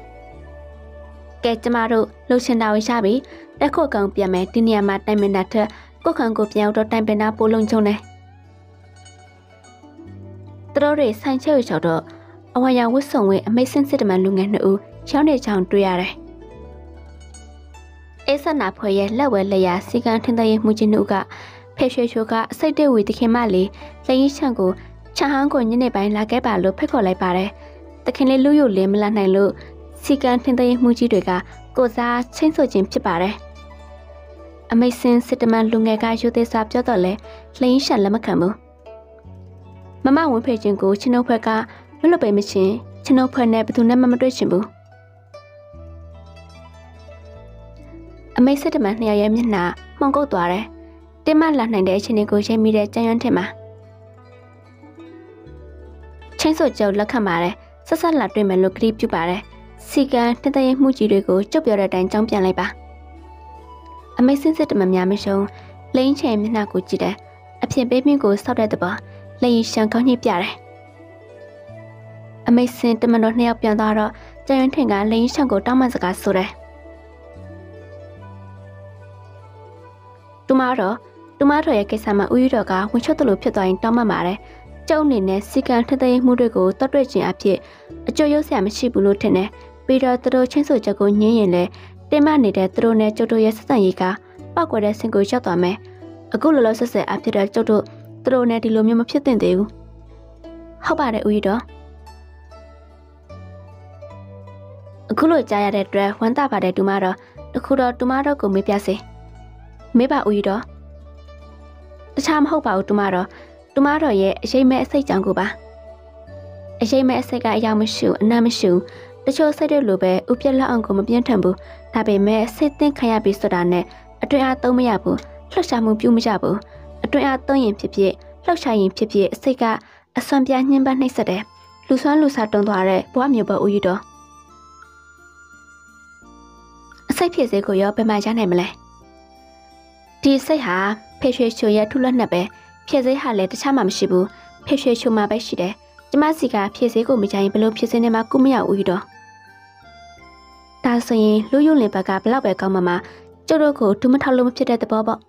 ။ကဲကျမတို့လှုပ်ရှင်တာကိုရပြီတက်ခုတ်ကောင်ပြန်မယ်ဒီနေရာမှာတိုင်ပင်တာထက်ကိုခံကိုပြန်တော့တိုင်ပင်တာပိုလုံးချုံတယ်။သူတို့တွေဆိုင်ချဲချောက်တော့အဝါရောင်ဝတ်စုံဝဲအမိတ်ဆင်းစစ်တမန်လူငယ်နှစ်ဦး ရောက်နေချောင်တွေ့ရတယ်။အေးဆနာဖွဲ့ရဲ့လက်ဝဲလက်ရစီကံထင်းတဲ့မှုချင်းတို့ကဖေရွှေချိုကအစိတ်တဲ့ဝီတခင်မလေးလက်ရင်းချန်ကိုချဟန်းကိုညနေပိုင်းလာခဲ့ပါလို့ဖိတ်ခေါ်လိုက်ပါတယ်။တခင်လေးလူယိုလင်းမလာနိုင်လို့စီကံထင်းတဲ့မှုကြီးတွေကကိုစားချင်းဆိုခြင်းဖြစ်ပါတယ်။အမိတ်ဆင်းစစ်တမန်လူငယ်ကယူသေးစာပြောတော့လဲလှင်းရှန်လက်မခံဘူး။မမဝင်ဖေချင်းကိုချင်းနှုတ်ဖွဲ့ကမလွတ်ပေမချင်းချင်းနှုတ်ဖွဲ့နဲ့ဘယ်သူနဲ့မှမတွေ့ချင်ဘူး အမိတ်စစ်တမန်နှစ်ယောက်ရဲ့မျက်နှာမှုန်ကုတ်သွားတယ်တင်းမလာနိုင်တဲ့အချိန်ကိုရိပ်မိတဲ့ကြံရွန်းထင်မှာချင်းဆိုကြုံလက်ခံပါတယ်ဆက်ဆက်လာတွေ့မယ်လို့ကြည့်ပြပါတယ်စီကံတတရဲ့မှုကြီးတွေကိုကြုတ်ပြောတဲ့အတိုင်းကြောင်းပြန်လိုက်ပါအမိတ်စစ်စစ်တမန်များမရှုံလိန်ချဲမျက်နှာကိုကြည့်တယ်အဖြစ်ပေးမြင့်ကိုစောက်တဲ့တပါလက်ရင်ရှန်ကောင်းညှိပြတယ်အမိတ်စင်တမန်တော်နှစ်ယောက်ပြန်သွားတော့ကျန်ရင်ထင်ကလိန်ရှန်ကိုတောင်းပန်စကားဆိုတယ် တူမတော်တူမတော်ရဲ့ကိစ္စမှာဦးယူတော်ကဝင်ချုပ်တယ်လို့ဖြစ်သွားရင်တောင်းပန်ပါတယ်ကျုံအနေနဲ့စီကံထထရေးမှုတွေကိုတွတ်တွေ့ခြင်းအဖြစ်အကျိုးရုပ်ဆရာမရှိဘူးလို့ထင်တယ်ပြီးတော့သူတို့ချင်းဆိုချက်ကိုညင်းရင်လဲတင်မနေတဲ့သူတို့နဲ့ကျုပ်တို့ရဲ့ဆက်ဆံရေးကပောက်ကွယ်တဲ့ဆင်ကိုရောက်သွားမယ်အခုလောလောဆယ်ဆယ်အဖြစ်တဲ့ကျုပ်တို့သူတို့နဲ့ဒီလိုမျိုးမဖြစ်သင့်သေးဘူးဟုတ်ပါတယ်ဦးရီတော်အခုလိုကြားရတဲ့အတွက်ဝမ်းသာပါတယ်တူမတော်တခုတော့တူမတော်ကိုမေးပြစေ မေးပါဦးရီတော်တခြားမဟုတ်ပါဘူးတူမတော်တူမတော်ရဲ့အရေးမဲ့အစိတ်ကြောင့်ကိုပါအရေးမဲ့အစိတ်ကအယောင်မရှိဘူးအနံ့မရှိဘူးတချို့စိတ်တွေလိုပဲဥပြက်လက်အောင်ကိုမပြင်းထန်ဘူးဒါပေမဲ့စိတ်သင်ခံရပြီဆိုတာနဲ့အတွင်အားသုံးမရဘူးလှုပ်ရှားမှုပြုမကြဘူးအတွင်အားသုံးရင်ဖြစ်ဖြစ်လှုပ်ရှားရင်ဖြစ်ဖြစ်အစိတ်ကအစွမ်းပြညှင်းပနှိမ့်ဆက်တယ်လူဆွမ်းလူစားတုံးသွားတဲ့ဘဝမျိုးပေါ်ဦးရီတော်အစိတ်ဖြစ်စေကိုရောဘယ်မှာရနိုင်မလဲ ဒီစိတ်ဟာဖေရွှေချိုရဲ့ထုလက်နဲ့ပဲဖြည့်စေးဟာလည်းတခြားမှမရှိဘူးဖေရွှေချိုမှာပဲရှိတယ်ကျမစီကဖြည့်စေးကိုမကြရင်ဘလို့ဖြည့်စေးနေမှာကုမရဦးရီတော်ဒါဆိုရင်လူယုံလင်ဘက်ကဘလောက်ပဲကောင်းမှမှာကျုပ်တို့ကိုဒုမထောက်လို့မဖြစ်တဲ့သဘောပေါ့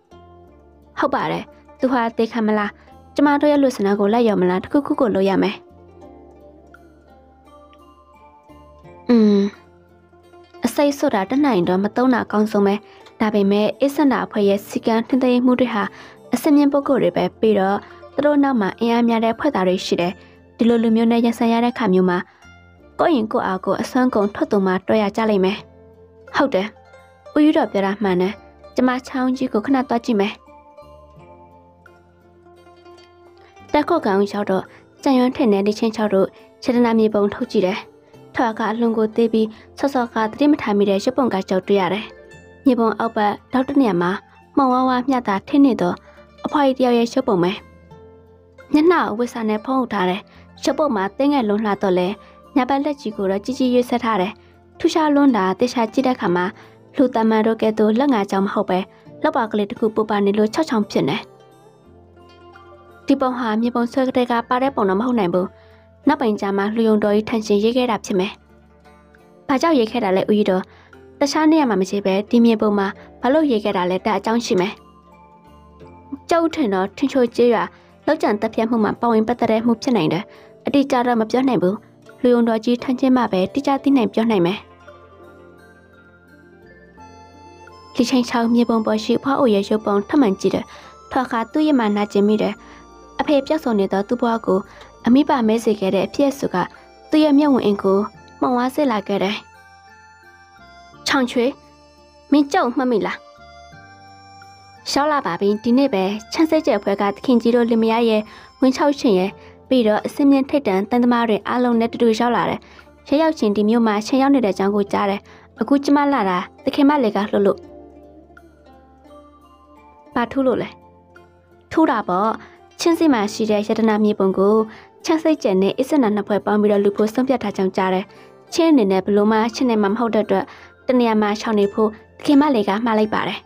ဟုတ်ပါတယ်သူဟာသိခံမလားကျမတို့ရဲ့လူစနာကိုလိုက်ရောမလားတခုခုကိုလို့ရမယ်อืมအစိတ်ဆိုတာတနိုင်တော့မသုံးတာအကောင်းဆုံးပဲ ဒါပေမဲ့အစ္ဆန္ဒအဖွဲ့ရဲ့စီကံထင်သိမ်းမှုတွေဟာအစမြင့်ပုဂ္ဂိုလ်တွေပဲပြီးတော့သူတို့နောက်မှာအင်အားများတဲ့ဖွဲ့သားတွေရှိတယ်ဒီလိုလူမျိုးနဲ့ရန်ဆန်ရတဲ့ခါမျိုးမှာကိုယ့်ရင်ကိုယ့်အားကိုအစွမ်းကုန်ထွက်သူမှတွေ့ရကြလိမ့်မယ်ဟုတ်တယ်ဦးယူတော်ပြောတာမှန်တယ်ကျမချောင်းကြီးကိုခဏသွားကြည့်မယ်တက်ခုတ်ကောင်ရောက်တော့ကြံရွန်းထင်တဲ့ဒီချင်းချောက်တို့ခြေတနာမြေပုံထုတ်ကြည့်တယ်ထွာကအလွန်ကိုသေးပြီးဆော့ဆော့ကတတိမထားမိတဲ့ရုပ်ပုံကကြောက်တွေ့ရတယ် မြေပုံအောက်ဘက်နောက်တစ်နေရာမှာမှုံဝါးဝါမျှတာထင်းနေတော့အဖွားကြီးတယောက်ရဲ့ရုပ်ပုံပဲညနှဝစ်စာနဲ့ဖုံးထုတ်ထားတယ်ရုပ်ပုံမှာတင်းငယ်လွန်လှတော့လဲညဘက်လက်ကြီးကိုတော့ကြီးကြီးရွေးဆက်ထားတယ်ထူရှားလွန်းတာတေချာကြည့်တဲ့ခါမှာလူတမန်တို့ကဲ့သို့လက်ငါကြောင်မဟုတ်ပဲလောက်ပါကလေးတစ်ခုပူပါနေလို့၆ချောင်းဖြစ်နေဒီပုံဟာမြေပုံဆွဲကလေးကပါတဲ့ပုံတော့မဟုတ်နိုင်ဘူးနောက်ပိုင်ကြမှာလူယုံတော်ကြီးထန်ရှင်ရေးခဲ့တာဖြစ်မယ်။ဘာကြောင့်ရေးခဲ့တာလဲဦးကြီးတော် တတခြားနေရာမှာမရှိပဲဒီမြေပုံမှာဘာလို့ရေးခဲ့တာလဲတဲ့အကြောင်းရှိမယ်ကျောက်ထင်တော့ထင်ချိုကျေးရွာလောက်ကျန်တက်ပြတ်မှုမှာပဝင်ပတ်သက်တဲ့မှုဖြစ်နိုင်တယ်အတိအကျတော့မပြောနိုင်ဘူးလူုံတော်ကြီးထန်းချင်းမှပဲတိကျသိနိုင်ပြောနိုင်မယ်လီချင်းချောင်းမြေပုံပေါ်ရှိဖွားအိုရဲ့ရုပ်ပုံထမှန်ကြည့်တယ်ထော်ခါသူ့ရဲ့မှာနာကျင်မိတယ်အဖေပြောက်ဆုံးနေသောသူ့ဘဝကိုအမိပါမဲစေခဲ့တဲ့အဖြစ်အဆုကသူ့ရဲ့မျက်ဝင်အင်ကိုမှောင်ဝါစစ်လာခဲ့တယ်။ ချောင်ချွေမင်းကြောက်မှတ်မိလား။ရှောက်လာပါပြီဒီနေ့ပဲချမ်းစိတ်ကျဲဖွဲကသခင်ကြီးတို့လင်မယားရဲ့ဝင်းချောက်ရှင်ရဲ့ပြီးတော့အစင်းမြင့်ထိတ်တန်တန်သမားတွေအားလုံးနဲ့တူတူရောက်လာတယ်။ရရောက်ချင်းဒီမြို့မှာချင်းရောက်နေတဲ့အကြောင်းကိုကြားတယ်။အခုကျမလာတာသခင်မလေးကလှုပ်လို့ဘာထူးလို့လဲထူးတာပေါ့ချင်းစီမှာရှိတဲ့ရတနာမြေပုံကိုချမ်းစိတ်ကျန်နဲ့အစ်စနာနှစ်ဖွဲ့ပေါင်းပြီးတော့လူဖို့ဆုံးဖြတ်ထားကြောင်းကြားတယ်။ချင်းအနေနဲ့ဘလို့မှချင်းနေမှာမဟုတ်တဲ့အတွက် တနေရာမှာချောင်းနေဖို့တခင်မလေးကမှားလိုက်ပါတယ်။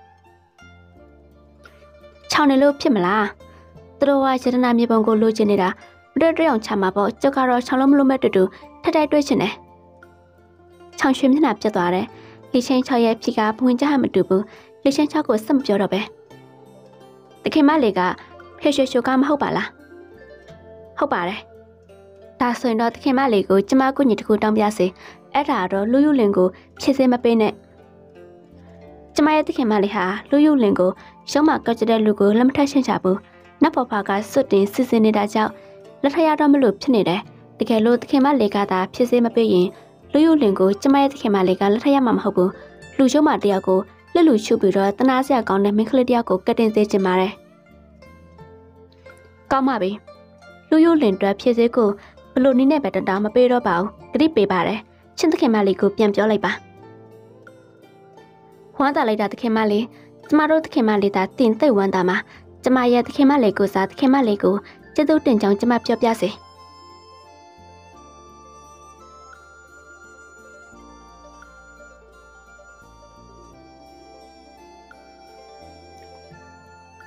ချောင်းနေလို့ဖြစ်မလား။သူတို့ကရတနာမြေပုံကိုလိုချင်နေတာမတွေ့တွေ့အောင်ချမှာပေါ့ကျုပ်ကတော့ချောင်းလုံးမလို့မဲ့တူတူထက်တိုက်တွေ့ချင်တယ်။ချောင်းရွှေမျက်နှာပြတ်သွားတယ်။လေချင်းချောင်းရဲ့ဖြီကဘဝင်ကြဟမတူဘူး။လေချင်းချောင်းကိုစက်မပြောတော့ပဲ။တခင်မလေးကဖျေရွှေရွှေကမဟုတ်ပါလားဟုတ်ပါတယ်ဒါဆိုရင်တော့သခင်မလေးကိုကျမကိုညီတခုတောင်းပြစေ အဲ့ဒါတော့လူယူလင်ကိုဖြစ်စေမပေးနဲ့ကျမရဲ့သခင်မလေးဟာလူယူလင်ကိုရုံးမကောက်ကြတဲ့လူကိုလက်မထက်ရှင်းချဘူးနတ်ပေါ်ဖာကစွတ်တင်စစ်စင်နေတာကြောင့်လက်ထရတော့မလို့ဖြစ်နေတယ်တကယ်လို့သခင်မလေးကသာဖြစ်စေမပေးရင်လူယူလင်ကိုကျမရဲ့သခင်မလေးကလက်ထရမှာမဟုတ်ဘူးလူရုံးမတယောက်ကိုလက်လူချုပ်ပြီးတော့တနာစရာကောင်းတဲ့မင်းကလေးတယောက်ကိုကတ်တင်စေချင်ပါတယ်ကောင်းပါပြီလူယိုလင်တွက်ဖြစ်စေကိုဘလို့နည်းနဲ့ပဲတတာမပေးတော့ပါဘူးဂရိပေးပါတယ် ချင်းသခင်မလေးကိုပြန်ပြောလိုက်ပါဝမ်းသာလိုက်တာသခင်မလေးကျမတို့သခင်မလေးသာတင်သိပ်ဝမ်းသာမှာကျမရဲ့သခင်မလေးကိုစားသခင်မလေးကိုကျေးဇူးတင်ကြောင်းကျမပြောပြစေ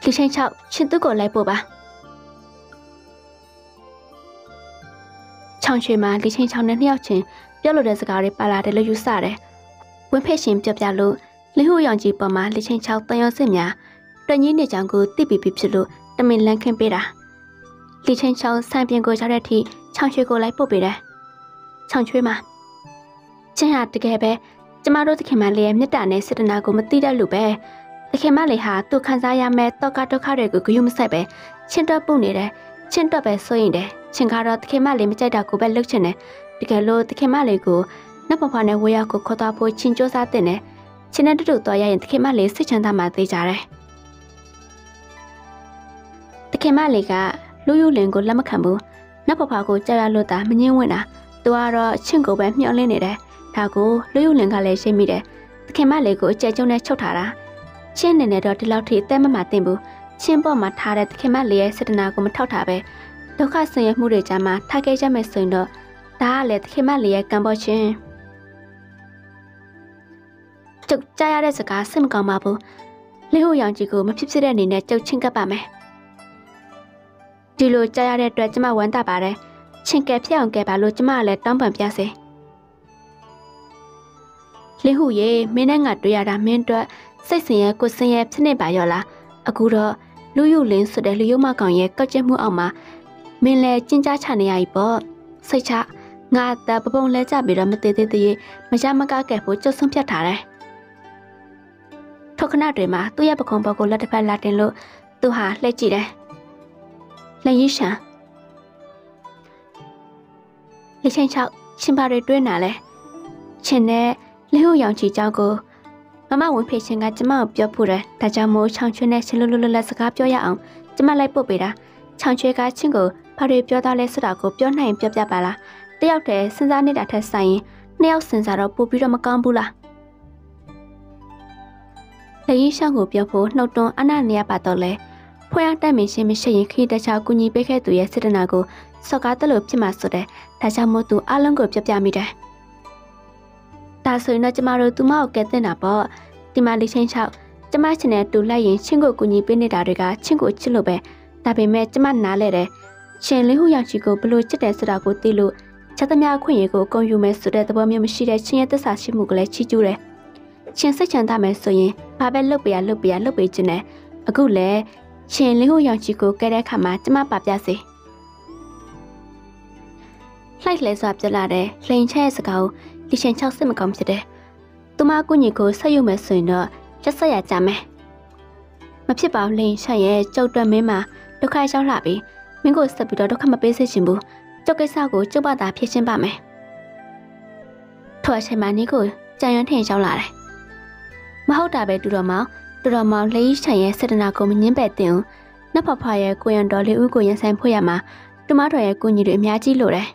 လီချင်းချောက်ရှင်သူကိုလိုက်ပို့ပါချောင်းရွှေမှာလီချင်းချောင်းနဲ့နှစ်ယောက်ချင်း ပြောလို့တဲ့စကားတွေပါလာတယ်လို့ယူဆတယ်။ဝင်းဖက်ရှင်ပြောပြလို့လင်းဟိုရောင်ကြီးပေါ်မှာလီချင်းချောင်းတန်ရုံစစ်များတွင်ကြီးနေကြောင်ကိုတိပီပီဖြစ်လို့တမင်လန်းခင်းပေးတာ။လီချင်းချောင်းဆိုင်ပြင်ကိုရောက်တဲ့အထိချောင်းရွှေကိုလိုက်ပို့ပေးတယ်။ချောင်းချွေးမှာချင်းဟာတကယ်ပဲကျမတို့သခင်မလေးရဲ့မေတ္တာနဲ့စေတနာကိုမသိတတ်လို့ပဲသခင်မလေးဟာသူခံစားရမယ့်တောကဒုက္ခတွေကိုဂရုမစိုက်ပဲချင်းတော့ပုတ်နေတယ်ချင်းတော့ပဲစိုးရင်တယ်ချင်းကတော့တခင်မလေးမကြိုက်တာကိုပဲလှုပ်ချင်တယ် တကယ်လို့တခင်မလေးကိုနတ်ဘဘနဲ့ဝေရောက်ကိုခေါ်သွားဖို့ချင်းစူးစမ်းတဲ့နဲ့ချင်းနဲ့တူတူသွားရရင်တခင်မလေးစိတ်ချမ်းသာမှသိကြတယ်တခင်မလေးကလူယူလင်ကိုလက်မခံဘူးနတ်ဘဘကိုကြောက်ရလို့သာမငင်းဝင်တာသူကတော့ချင်းကိုပဲမျှော်လင့်နေတယ်ဒါကိုလူယူလင်ကလည်းရှိမိတယ်တခင်မလေးကိုအကြက်ကျုံနဲ့ချုပ်ထားတာချင်းနေနဲ့တော့ဒီလောက်ထိအသက်မမှတင်ဘူးချင်းပေါ်မှာထားတဲ့သခင်မလေးရဲ့စေတနာကိုမထောက်တာပဲဒုက္ခဆင်းရဲမှုတွေကြားမှာထားခဲ့ရမယ်ဆိုရင်တော့ ဒါကလည်းသခင်မလေးရဲ့ကံပေါ်ချင်းကျုပ်ကြားရတဲ့စကားစိတ်မကောင်းပါဘူးလင်းဟိုရောင်ကြီးကိုမဖြစ်ဖြစ်တဲ့အနေနဲ့ကျုပ်ချင်းကပ်ပါမယ်ဒီလိုကြားရတဲ့အတွက်ကျမဝမ်းသာပါတယ်ချင်းကဲဖြစ်အောင်ကဲပါလို့ကျမကလည်းတောင်းပန်ပြစေလင်းဟူရေမင်းနဲ့ငါတွေ့ရတာမင်းအတွက်စိတ်ဆင်းရဲကိုဆင်းရဲဖြစ်နေပါရောလားအခုတော့လူယူလင်းဆိုတဲ့လူယုံမကောင်ရဲ့ကောက်ကျက်မှုအောက်မှာမင်းလဲကျင်းကြချနေရပြီပေါ့စိတ်ချ ငါတပပုံလဲကြပြီးတော့မသေးသေးသေးမရမကကဲဖို့ကြုံဆုံးဖြတ်ထားတယ်ထောက်ခဏတွေမှာသူ့ရဲ့ပခုံးပေါ်ကိုလက်တစ်ဖက်လာတင်လို့သူဟာလှည့်ကြည့်တယ်လက်ရည်ရှံလက်ချင်းချောက်ရှင်ပါတွေတွင်းနာလဲရှင်နဲ့လင်းဟိုရောင်ချီကြောက်ကိုမမဝင်ဖေရှင်ကကျမကိုပြောဖို့တယ်ဒါကြောင့်မို့ချောင်ချွေးနဲ့ရှင်လွတ်လွတ်လပ်စကားပြောရအောင်ကျမလိုက်ပို့ပေးတာချောင်ချွေးကချင်းကိုဘာတွေပြောသားလဲဆိုတာကိုပြောနိုင်ပြောပြပါလား တယောက်တည်းစဉ်းစားနေတာထက်ဆိုင်ရင်နှစ်ယောက်စဉ်းစားတော့ပို့ပြီးတော့မကောင်းဘူးလားလေရင်ရှောင်းကိုပြောဖို့နှုတ်တွန်းအနာနေရပါတော့လဲဖွင့်အတက်မင်းရှင်မရှိရင်ခိတချောက်ကူညီပေးခဲ့သူရဲ့စေတနာကိုစော်ကားတယ်လို့ဖြစ်မှာဆိုတဲ့ဒါကြောင့်မို့သူအလုံးကိုပြောပြမိတယ်ဒါဆိုရင်တော့ကျမတို့သူမကိုကဲတင်တာပေါ့ဒီမှာလေးချင်းချောက်ကျမချင်းနဲ့တူလိုက်ရင်ချင်းကိုကူညီပေးနေတာတွေကချင်းကိုချစ်လို့ပဲဒါပေမဲ့ကျမနားလဲတယ်ရှင်လေးဟူရောက်ချီကိုဘလို့ချစ်တယ်ဆိုတာကိုသိလို့ ချက်သမျှအခွင့်အရေးကိုအကုန်ယူမယ်ဆိုတဲ့သဘောမျိုးမရှိတဲ့ချင်းရဲ့သစ္စာရှိမှုကလည်းချီးကျူးတယ်ရှင်စိတ်ချမ်းသာမယ်ဆိုရင်ဘာပဲလုပ်ပြရလုပ်ပြရလုပ်ပေးခြင်းနဲ့အခုလည်းရှင်လင်းကိုရောင်ချီကိုကဲတဲ့အခါမှာကျမပါပြစေလှိုက်လဲစွာပြလာတဲ့လှိန်ချက်ရဲ့စကားကိုလီရှင်ချောက်စစ်မကောင်းဖြစ်တယ်။သူမကုညီကိုဆက်ယူမယ်ဆိုရင်တော့ချက်ဆက်ရကြမယ်။မဖြစ်ပါဘူးလှိန်ချက်ရဲ့ကြောက်တွက်မင်းမှာဒုက္ခရောက်လာပြီးမင်းကိုဆက်ပြီးတော့ဒုက္ခမပေးစေချင်ဘူး။ ကြောက်ကိစ္စကိုကျုပ်ပါတာဖြစ်ရှင်းပါမယ်။ထိုအချိန်မှာနီကိုကြံရွန်းထင်ရောက်လာတယ်။မဟုတ်တာပဲတူတော်မောင်တူတော်မောင်လိန်ချက်ရဲ့စေတနာကိုမငင်းပဲ့တင်ဦး။နတ်ဖဖရဲ့ကိုရံတော်လေးဦးကိုရင်ဆိုင်ဖို့ရမှာတူမတော်ရဲ့ကိုညီတွေအများကြီးလိုတယ်။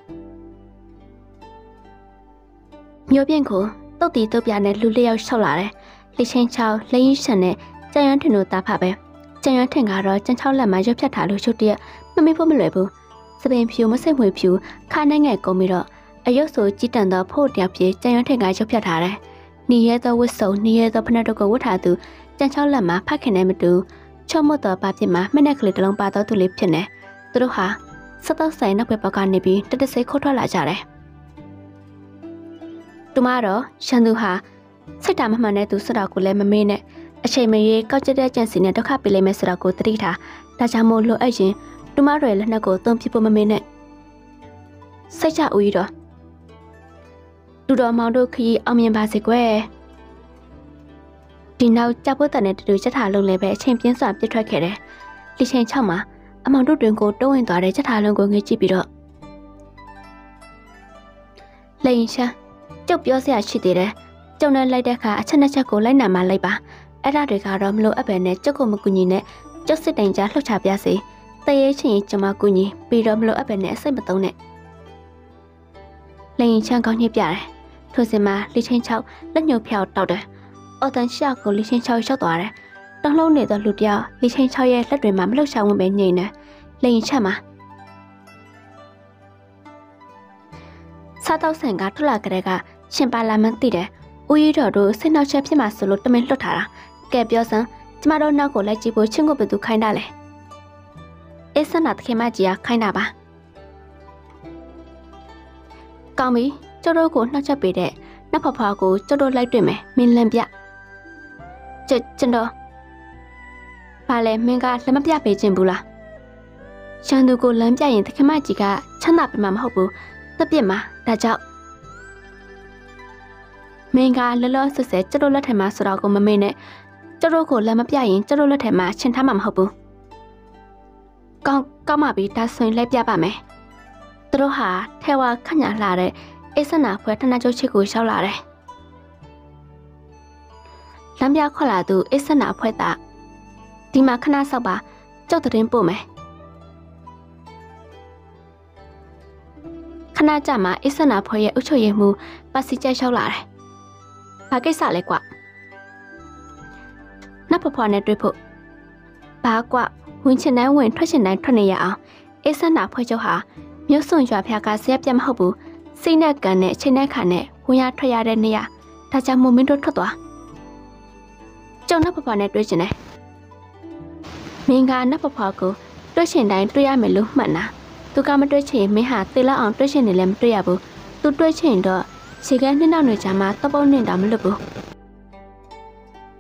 မြို့ပြင်ကိုတုတ်တီတုတ်ပြနဲ့လူလျောက်လျှောက်လာတယ်။လိချင်းချောင်းလိရင်ရှန်နဲ့ကြံရွန်းထင်တို့တာဖပဲ။ကြံရွန်းထင်ကတော့ကြံချောင်းလက်မှာရွတ်ဖြတ်ထားလို့ချုပ်တရက်မမေ့ဖို့မလွယ်ဘူး။ စပင်ဖြူမစိတ်မွေဖြူခါနိုင်ငယ်ကုန်ပြီးတော့အယုတ်ဆိုကြီးတန်သောဖို့တယောက်ပြေကြံရွန်းထင်ကရွတ်ဖြတ်ထားတယ်။နီရဲသောဝတ်စုံနီရဲသောဖနက်တို့ကိုဝတ်ထားသူကြံချောင်းလက်မှာဖတ်ခင်နဲ့မတူချော့မတ်တော်ပါပြစ်မှာမှက်နဲ့ကလေးတစ်လုံးပါတော့သူလေးဖြစ်နေ။သူတို့ဟာစတော့ဆိုင်နောက်ဘက်ပေါက်ကနေပြီးတတဆိတ်ခိုးထွက်လာကြတယ်။သူမတော့ရှန်သူဟာစိတ်ဓာတ်မမှန်တဲ့သူဆိုတော့ကိုလည်းမမေ့နဲ့အချိန်မရွေးကောက်ကျတဲ့ကြံစီနဲ့ဒုက္ခပေးလိမ့်မယ်ဆိုတော့ကိုသတိထားဒါကြောင့်မို့လိုအပ်ရင် သူမတို့ရဲ့လက်နက်ကိုသုံးပြဖို့မမေ့နဲ့စိတ်ချဦးကြီးတော့လူတော်မောင်တို့ခရီးအောင်မြင်ပါစေကွယ်ဒီနောက်ကြဖို့တန်တဲ့တူချက်ထားလုံးလည်းပဲအချိန်ပြင်းစွာပြစ်ထွက်ခဲ့တယ်လီချိန်6မှာအမောင်တို့တွင်ကိုတိုးဝင်သွားတဲ့ချက်ထားလုံးကိုငေးကြည့်ပြီးတော့လိန်ရှာကျုပ်ပြောစရာရှိသေးတယ်။ကျုံနဲ့လိုက်တဲ့အခါအချက်နှစ်ချက်ကိုလိုက်နာမှလိုက်ပါ။အဲ့ဒါတွေကတော့မလို့အပ်ပဲနဲ့ကျုပ်ကိုမကူညီနဲ့ကျုပ်စစ်တိုင်ကြလှုပ်ချပြစေ။ တရေချင်းရင်ကျမကူညီပြီးတော့မလို့အပ်ပဲနဲ့အစိတ်မသုံးနဲ့။လိန်ချမ်းကောင်းညှိပြတယ်။ထိုစဉ်မှာလိချင်းချောက်လက်ညှိုးဖျောက်တောက်တယ်။အော်တန်ရှာကိုလိချင်းချောက်ရှောက်သွားတယ်။တောင်းလုံးနေသောလူတယောက်လိချင်းချောက်ရဲ့လက်တွေမှာမလှုပ်ရှားဝင်ပဲညိနေ။လိန်ချက်မှာစားတော့ဆန်ကထွက်လာကြတဲ့ကရှင်ပါလာမသိတယ်။ဦးရီတော်တို့စိတ်နှောက်ချက်ဖြစ်မှဆိုလို့တမင်လွတ်ထားတာ။ကဲပြောစမ်းကျမတို့နောက်ကိုလိုက်ကြည့်ဖို့ချင်းကိုဘယ်သူခိုင်းတာလဲ။ အစနာတခင်မကြီးကခိုင်းတာပါ။ကောင်းပြီကျတို့ကိုနှောက်ချက်ပေးတဲ့နတ်ဖဖာကိုကျတို့လိုက်တွေ့မယ်မင်းလန့်ပြ။ကျကျွန်တော်ဘာလဲမင်းကလက်မပြပေးခြင်းဘူးလား။ရှန်သူကိုလမ်းပြရင်တခင်မကြီးကချမ်းသာပြမှာမဟုတ်ဘူး။တပြစ်မှာဒါကြောင့်မင်းကလောလောဆယ်ဆယ်ကျတို့လက်ထက်မှာဆိုတော့ကိုမမေ့နဲ့ကျတို့ကိုလက်မပြရင်ကျတို့လက်ထက်မှာရှင်းထားမှာမဟုတ်ဘူး။ ကောင်းကောင်းမှပြီဒါဆိုရင်လိုက်ပြပါမယ်။သူတို့ဟာထဲဝါခညာလာတဲ့အိဆနာဖွဲထနာကျုပ်ချစ်ကိုရှောက်လာတယ်။လမ်းပြခွက်လာသူအိဆနာဖွဲတာဒီမှာခဏဆောက်ပါကြောက်တဲ့ပို့မယ်။ခဏကြာမှအိဆနာဖွဲရဲ့အုတ်ချုပ်ရည်မှုပါစီကျက်လျှောက်လာတယ်ဘာကိစ္စလဲကွနတ်ဖဖွားနဲ့တွေ့ဖို့ဘာကွ ဝင်ချင်တိုင်းဝင်ထွက်ချင်တိုင်းထွက်နေရအောင်အေးဆန္ဒဖွဲ့ချုပ်ဟာမြို့စွန်ရွာဖျားကဆရာပြတ်မဟုတ်ဘူးစိတ်နဲ့ကန်နဲ့အချိန်နဲ့ခါနဲ့ဝင်ရထွက်ရတဲ့နေရာဒါကြောင့်မို့မင်းတို့ထွက်သွားကျုံနတ်ဖဖွားနဲ့တွေ့ချင်တယ်မင်းကနတ်ဖဖွားကိုတွေ့ချင်တိုင်းတွေ့ရမယ်လို့မှတ်နာသူကမတွေ့ချင်မင်းဟာတေလောက်အောင်တွေ့ချင်နေလည်းမတွေ့ရဘူးသူတွေ့ချင်တော့ခြေကနှစ်နောက်နေကြမှာတပုတ်နဲ့တောင်မလွတ်ဘူး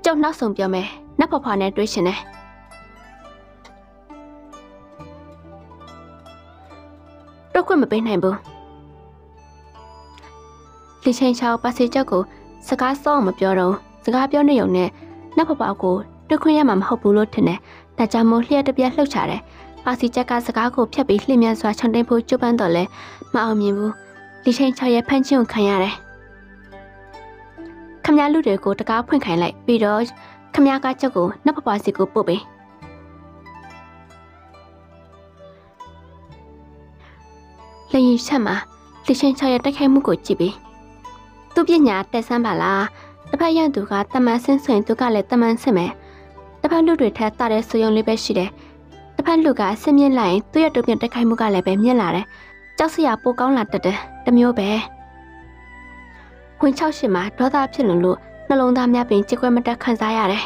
ကျုပ်နောက်ဆုံးပြောမယ်နတ်ဖွားဖွားနဲ့တွေ့ရှင်တယ် တော့ခွင့်မပေးနိုင်ဘူးလီချင်းချောင်းပါစီချက်ကိုစကားစောအောင်မပြောတော့စကားပြောနေုံနဲ့နတ်ဖွားဖွားကိုတွေ့ခွင့်ရမှာမဟုတ်ဘူးလို့ထင်တယ်ဒါကြောင့်မို့လျှက်တပြက်လှုပ်ချတယ်ပါစီချက်ကစကားကိုဖျက်ပြီးလှည့်မြန်စွာခြံတိန်ဖို့ကြိုးပမ်းတော့လဲမအောင်မြင်ဘူးလီချင်းချောရဲ့ဖန်ချင်းကိုခံရတယ်ခမရလူတွေကိုတကားဖွင့်ခိုင်းလိုက်ပြီးတော့ခမရကချက်ကိုနတ်ပပစီကိုပို့ပေး လရင်ချက်မှာလီချင်းချောရဲ့တိုက်ခိုက်မှုကိုကြည့်ပြီးသူပညာတက်ဆန်းပါလားတစ်ဖက်ရန်သူကတမန်ဆင်းဆိုရင်သူကလည်းတမန်ဆင်းမယ်တစ်ဖက်လူတွေထက်တာတဲ့ဆိုယုံလေးပဲရှိတယ်တစ်ဖက်လူကဆင်းမြင့်လိုက်ရင်သူ့ရဲ့တုံ့ပြန်တိုက်ခိုက်မှုကလည်းပဲမြင့်လာတယ်ကြောက်စရာပိုကောင်းလာတတ်တယ်တမျိုးပဲဝင်၆ရှင်မှာဒေါသဖြစ်လွန်လို့နှလုံးသားများပင်ကြက်ကွက်မတက်ခံစားရတယ်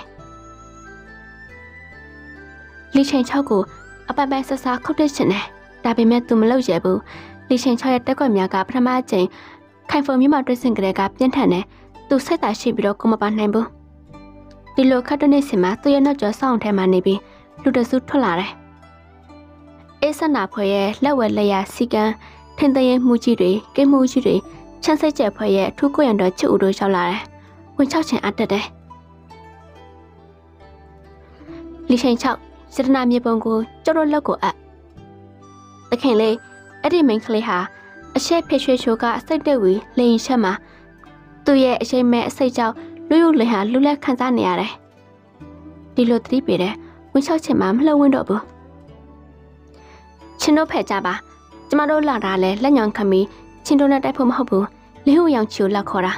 လီချိန်၆ကိုအပိုင်ပိုင်ဆဆခုတ်တက်ရှင်တယ်ဒါပေမဲ့သူမလုပ်ရဘူး လီချိန်၆ရဲ့တက်ကွက်များကပထမအကြိမ်ခိုင်ဖုံမြို့မှာတွေ့ဆင်ကြတဲ့ကပြင်းထန်တယ်သူစိတ်သာရှိပြီးတော့ကိုမပါနိုင်ဘူးဒီလိုခတ်တဲ့နေ့စင်မှာသူ့ရဲ့နောက်ကျော်ဆောင်းထဲမှာနေပြီးလူတစုထွက်လာတယ်အေးဆနာဖွဲ့ရဲ့လက်ဝဲလက်ရစီကံထင်းသရင်မှုကြီးတွေကိမှုကြီးတွေချမ်းစိတ်ကျက်ဖွဲ့ရဲ့အထူးကိုရံတော်ချစ်ဦးတို့ရောက်လာတယ်ဝင်ချောက်ချင်အပ်တက်တယ်လီချိန်ချောက်စေတနာမြေပုံကိုကျတော့လက်ကိုအပ်တခင်လေး အဲ့ဒီမိန်းကလေးဟာအရှက်ဖြစ်ရွှေချိုကအစိတ်တက်ဝီလိန်ချက်မှာသူ့ရဲ့အချိန်မဲ့အစိတ်ကြောင့်လူယူလင်ဟာလူလက်ခံစားနေရတယ်ဒီလိုသတိပေးတဲ့ဝင်ချောက်ချင်မှမလှုပ်ဝင်းတော့ဘူးချင်းတို့ဖက်ကြပါကျမတို့လာတာလဲလက်ညောင်ခံပြီးချင်းတို့နဲ့တိုက်ဖို့မဟုတ်ဘူးလင်းဟိုရောင်ချီကိုလက်ခေါ်တာ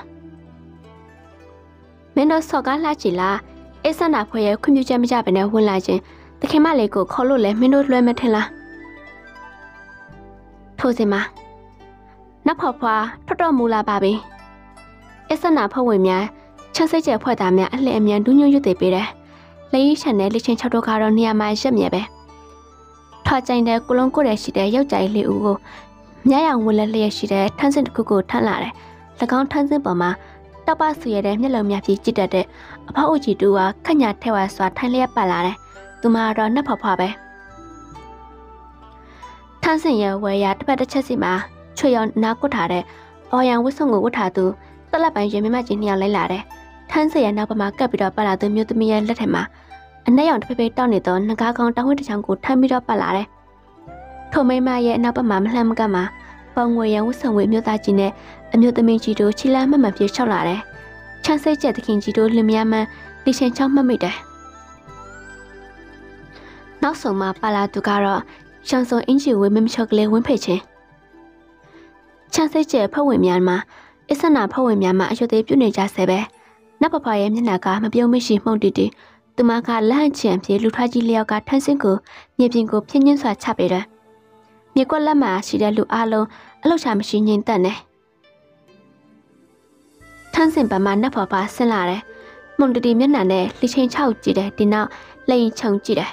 မင်းတို့ဆော့ကားလှချီလားအေးဆန္ဒဖွဲ့ရဲ့ခွင့်ပြုချက်မကြဘဲနဲ့ဝင်လာခြင်းတခင်မလေးကိုခေါ်လို့လဲမင်းတို့လွှဲမထင်လား ထိုစင်မှာနောက်ဖောက်ဖွာထွတ်တော်မူလာပါပြီအစနာဖွဲ့ဝင်များချက်စိတ်ကျဖွဲ့သားများအလှည့်အမြန်ဒူးညွတ်ရွတ်သေးပေးတယ်။လက်ရည်ချန်တဲ့လက်ချင်း၆တော့ကတော့နေရာမှာရက်မြဲပဲ။ထွာကြိုင်တဲ့ကုလုံးကိုရရှိတဲ့ယောက်ျားလေးဦးကိုမြရောင်ဝလက်လျက်ရှိတဲ့ထန်းစင်တစ်ခုကိုထမ်းလာတယ်။၎င်းထန်းစင်ပေါ်မှာတောက်ပဆူရတဲ့မျက်လုံးများဖြည့်ကြည့်တတ်တဲ့အဖောက်အုပ်ကြီးတူကခညာထဲဝါစွာထိုင်လျက်ပတ်လာတယ်။သူမကတော့နှက်ဖွားဖွားပဲ။ ထန်းစင်ရဲ့ဝယ်ရတစ်ပတ်တစ်ချက်စီမှာချွေရောင်နားကွတ်ထားတဲ့အော်ရန်ဝတ်စုံကိုဝတ်ထားသူတလက်ပိုင်းရင်မမကြီးနှစ်ယောက်လိုက်လာတယ်။ထန်းစရနောက်ပမာကပ်ပြီးတော့ပတ်လာသူမျိုးသမီးရဲ့လက်ထက်မှာအနက်ရောင်တစ်ဖေးဖေးတောက်နေသောငကားကောင်တောင်းဝတ်တစ်ချောင်းကိုထမ်းပြီးတော့ပတ်လာတယ်။ထိုမိမရဲ့နောက်ပမာမလှမ်းမကမှာပုံငွေရန်ဝတ်ဆောင်ဝေမျိုးသားကြီးနဲ့အမျိုးသမီးကြီးတို့ချီလာမှတ်မှန်ပြေလျှောက်လာတယ်။ချမ်းစိတ်ကျက်သခင်ကြီးတို့လင်မယားမှန်လိရှင်ချောင်းမှတ်မိတယ်။နောက်ဆုံးမှာပါလာသူကတော့ ရှန်စုံအင်ဂျီဝေမမချော့ကလေးဝင်းဖိတ်ချင်းချမ်းစိတ်ကျက်ဖက်ဝင်များမှာအစ္စနာဖက်ဝင်များမှာအရွယ်သေးပြုနေကြဆဲပဲနတ်ဖဖရဲ့မျက်နှာကမပြုံးမရှိမှုန်တီတီသူမကလန့်ချင်ပြေလူထွားကြီးလျောက်ကထန်းစင်းကိုမြေပြင်ကိုဖြင်းညင်းစွာချပေးတယ်မြေကွက်လက်မှာရှိတဲ့လူအလုံးအလောက်ချမရှိငြိမ်သက်နေထန်းစင်ပမာနတ်ဖဖဆင်းလာတယ်မွန်တီတီမျက်နှာနဲ့လှချင်းချောက်ကြည့်တယ်ဒီနောက်လက်ရင်ခြုံကြည့်တယ်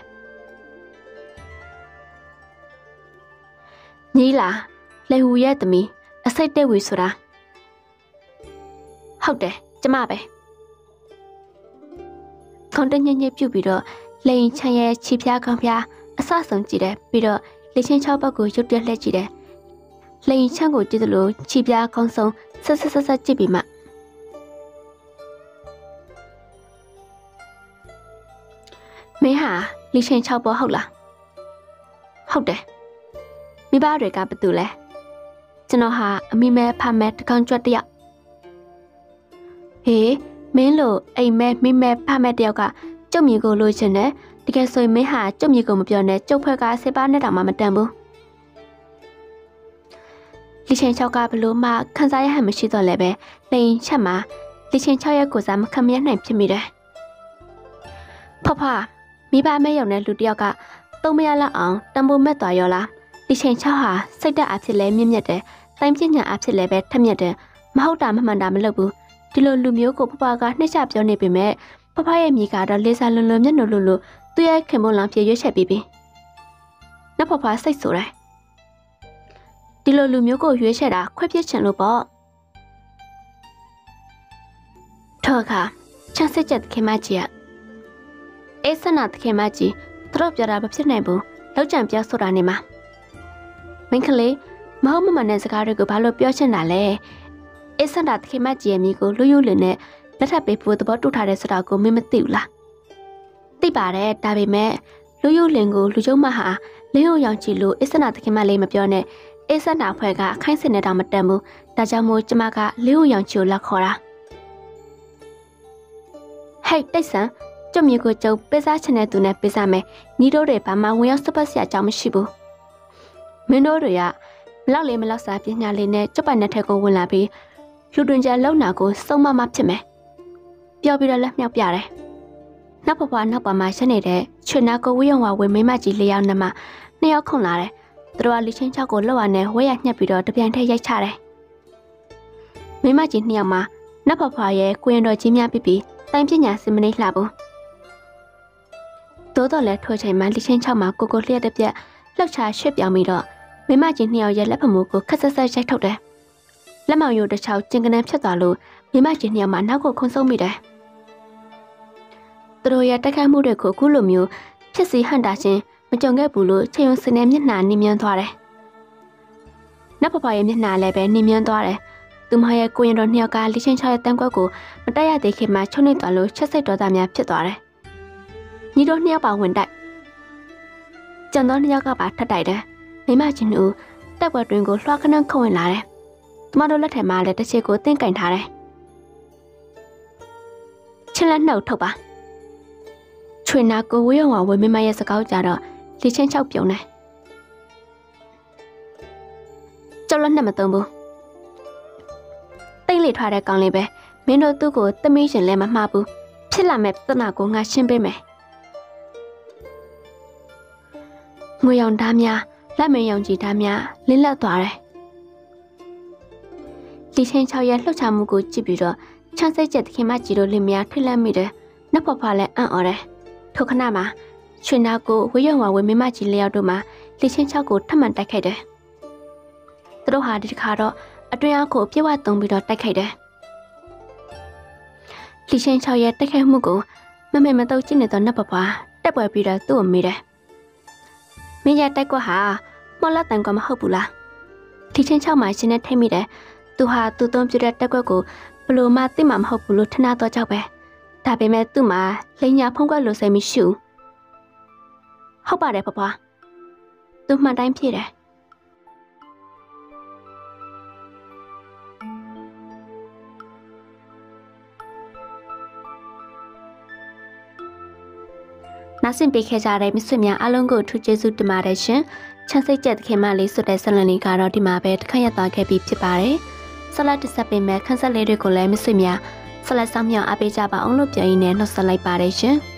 ညီလာလေဟူရဲ့သမီးအစိတ်တဲ့ဝီဆိုတာဟုတ်တယ်ကျမပဲခွန်တညညပြုတ်ပြီးတော့လိန်ချမ်းရဲ့ခြေဖျားခေါင်းဖျားအဆဆုံးကြည့်တယ်ပြီးတော့လေချင်းချောက်ဘက်ကိုရုတ်တွက်လှည့်ကြည့်တယ်လိန်ချမ်းကိုကြည့်သလိုခြေဖျားခေါင်းဆုံးဆက်ဆက်ဆက်ဆက်ကြည့်ပြီးမှမင်းဟာလေချင်းချောက်ပေါ်ဟုတ်လားဟုတ်တယ် မိဘတွေကဘာတူလဲကျွန်တော်ဟာအမိမဲဖမဲတကောင်ကြွက်တယောက်ဟေးမင်းလို့အိမ်မဲမိမဲဖမဲတယောက်ကကျုပ်မြေကိုလိုချင်တယ်တကယ်ဆိုရင်မင်းဟာကျုပ်မြေကိုမပြောနဲ့ကျုပ်ဖွဲ့ကစေပါနဲ့တောင်မှမတန်ဘူးလီချင်းချောက်ကဘလို့မှခန်းစားရဟန်မရှိတော့လည်းပဲလိန်ချက်မှာလီချင်းချောက်ရဲ့ကိုစားမခံမရနိုင်ဖြစ်မိတယ်ဖဖမိဘမဲရုံနဲ့လူတယောက်ကသုံးမရလောက်အောင်တံပိုးမဲ့သွားရောလား ဒီချိန်ချောက်ဟာစိတ်တက်အဖြစ်လဲမြင့်မြတ်တယ်။တိုင်းပညာအဖြစ်လဲပဲထက်မြက်တယ်။မဟုတ်တာမမှန်တာမလုပ်ဘူး။ဒီလိုလူမျိုးကိုဖဖကနှိမ့်ချပြောနေပေမဲ့ဖဖရဲ့မိကတော့လေးစားလွန်လွန်မျက်နှာလွန်လွန်သူ့ရဲ့ခင်မွန်လောင်ပြေရွှေ့ချက်ပြီးပြီ။နတ်ဖဖစိတ်ဆိုတယ်။ဒီလိုလူမျိုးကိုရွေးချယ်တာခွဲပြစ်ချင်လို့ပေါ့။ထောက်ခါချမ်းစစ်ချက်ခင်မကြီးကအေးစနာခင်မကြီးသူတို့ပြောတာမဖြစ်နိုင်ဘူး။လောက်ကြံပြောဆိုတာနေမှာ။ မင်းကလေးမဟုတ်မမှန်တဲ့စကားတွေကိုဘာလို့ပြောချင်တာလဲအစ်စန္ဒာတခင်မကြီးရဲ့မိကိုလူယူလင်နဲ့လက်ထပ်ပေးဖို့သဘောတူထားတဲ့ဆိုတာကိုမင်းမသိဘူးလားသိပါတယ်ဒါပေမဲ့လူယူလင်ကိုလူကျုံမဟာလင်းယုံရောင်ချီလို့အစ်စန္ဒာတခင်မလေးမပြောနဲ့အစ်စန္ဒာဖွဲ့ကအခိုင်းစင်နေတာမတန်ဘူးဒါကြောင့်မို့ကျမကလင်းယုံရောင်ချီကိုလက်ခေါ်တာဟဲ့တိတ်ဆန်ကျုံမြေကိုကျုပ်ပေးစားချင်တဲ့သူနဲ့ပေးစားမယ်ညီတို့တွေဘာမှဝင်ရောက်စပတ်စရာအကြောင်းမရှိဘူး မင်းတို့တွေကမလောက်လေးမလောက်စားပညာလေးနဲ့ကျုပ်ပိုင်နဲ့ထဲကိုဝင်လာပြီးလူတွင်ကြလုံနာကိုစုံမမဖြစ်မယ်ပြောပြီးတော့လက်မြောက်ပြတယ်နောက်ဘဘနောက်ပါမှာရှင်းနေတဲ့ချွေနာကိုဝေးရုံဝဝေမိမကြီးလေးယောက်နဲ့မှနှစ်ယောက်ခုန်လာတယ်သူတို့ကလီချင်းချောက်ကိုလှုပ်ရနဲ့ဝဲရညှက်ပြီးတော့တပြိုင်တည်းရိုက်ချတယ်မိမကြီးနှစ်ယောက်မှာနတ်ဖဖွာရဲ့ကိုရင်တော်ကြီးများပြပြီးတိုင်ပညာစင်မနေလှဘူးတိုးတော့လဲထိုးချိန်မှာလီချင်းချောက်မှာကိုကိုလျက်တဲ့ပြက်လှောက်ချရွှေ့ပြောင်းပြီးတော့ မိမကြီးနှစ်ယောက်ရဲ့လက်ဖမိုးကိုခက်ဆက်ဆက်ရိုက်ထုတ်တယ်လက်မောင်ရိုးတစ်ချောက်ကျင်ကနန်းဖြတ်သွားလို့မိမချင်းနှစ်ယောက်မှနောက်ကိုခုန်ဆုံးမိတယ်သူတို့ရဲ့တက်ခတ်မှုတွေကိုအခုလိုမျိုးဖြစ်စီဟန်တာချင်းမကြုံခဲ့ဘူးလို့ချေယုံစနေမျက်နှာနင်းမြန်းသွားတယ်နတ်ဖဖရဲ့မျက်နှာလည်းပဲနင်းမြန်းသွားတယ်သူမရဲ့ကိုရင်တော်နှစ်ယောက်ကလိချင်းချရဲ့တန်းကွက်ကိုမတက်ရသေးခင်မှာချုံနေသွားလို့ချက်စိတ်တော်သားများဖြစ်သွားတယ်ညီတို့နှစ်ယောက်ပါဝင်တိုက်ကျန်သောနှစ်ယောက်ကပါထပ်တိုက်တယ် မိမချင်းတို့တက်ွက်တွင်ကိုလွှားခဏခဝင်လာတယ်။ကျမတို့လက်ထက်မှာလည်းတစ်ချက်ကိုတင်းကင်ထားတယ်။ချင်းလက်နှုတ်ထုတ်ပါ။ချွေနာကိုဝေးရောင်ဝေမမရဲ့စကားကြတော့လေချင်းချောက်ပြုံတယ်။ကျော်လက်နဲ့မသုံးဘူး။တိတ်လေထွားတဲ့ကောင်လေးပဲမင်းတို့သူ့ကိုသမီးရှင်လည်းမမှားဘူး။ဖြစ်လာမဲ့ပြဿနာကိုငါရှင်းပေးမယ်။ငွေရောင်ဓားများ လက်မယုံကြည်သားများလင်းလက်သွားတယ်။ဒီချင်းချောက်ရဲ့လှုပ်ရှားမှုကိုကြည့်ပြီးတော့ချမ်းစိတ်ချက်သခင်မကြီးတို့လင်မယားထွေးလန့်မိတယ်။နှက်ဖွားဖွားလည်းအံ့ဩတယ်။ထိုခဏမှာရွှေနာကိုဝေယုံဝါဝေမမကြီးလျောက်တို့မှာလေချင်းချောက်ကိုထပ်မံတိုက်ခိုက်တယ်။သူတို့ဟာဒီတစ်ခါတော့အတွင်းအကိုပြည့်ဝသုံးပြီးတော့တိုက်ခိုက်တယ်။လီချင်းချောက်ရဲ့တိုက်ခိုက်မှုကိုမမေမတော့ကြည့်နေတော့နှက်ဖွားဖွားတက်ပွဲပြီးတော့သူ့ကိုမေးတယ်။မင်းရဲ့တိုက်ကွက်ဟာ မော်လာတန်ကမဟုတ်ဘူးလားဒီချင်းချောက်မှာရှင်နဲ့ထိမိတယ်သူဟာသူ့သုံးပြတဲ့တက်ကွက်ကိုဘလို့မှသိမှမဟုတ်ဘူးလို့ထနာတော့ကြောက်ပဲဒါပေမဲ့သူ့မှာလိန်ညာဖုံးကွက်လို့စိတ်မရှိဘူးဟုတ်ပါတယ်ဖွားဖွားသူမှန်တိုင်းဖြစ်တယ်နားဆင်ပေးခဲ့ကြတဲ့မိတ်ဆွေများအားလုံးကိုထူးကျေးဇူးတင်ပါတယ်ရှင်။ ချမ်းစိတ်ကြက်သခင်မလေးဆိုတဲ့ဆက်လန်လေးကတော့ဒီမှာပဲတစ်ခါရသွားခဲ့ပြီးဖြစ်ပါတယ်။ဆက်လက်တစ်ဆက်ပေးမဲ့ခန်းဆက်လေးတွေကိုလည်းမိတ်ဆွေများဆက်လက်ဆောင်မြောက်အားပေးကြပါအောင်လို့ပြောရင်းနဲ့နှုတ်ဆက်လိုက်ပါတယ်ရှင်။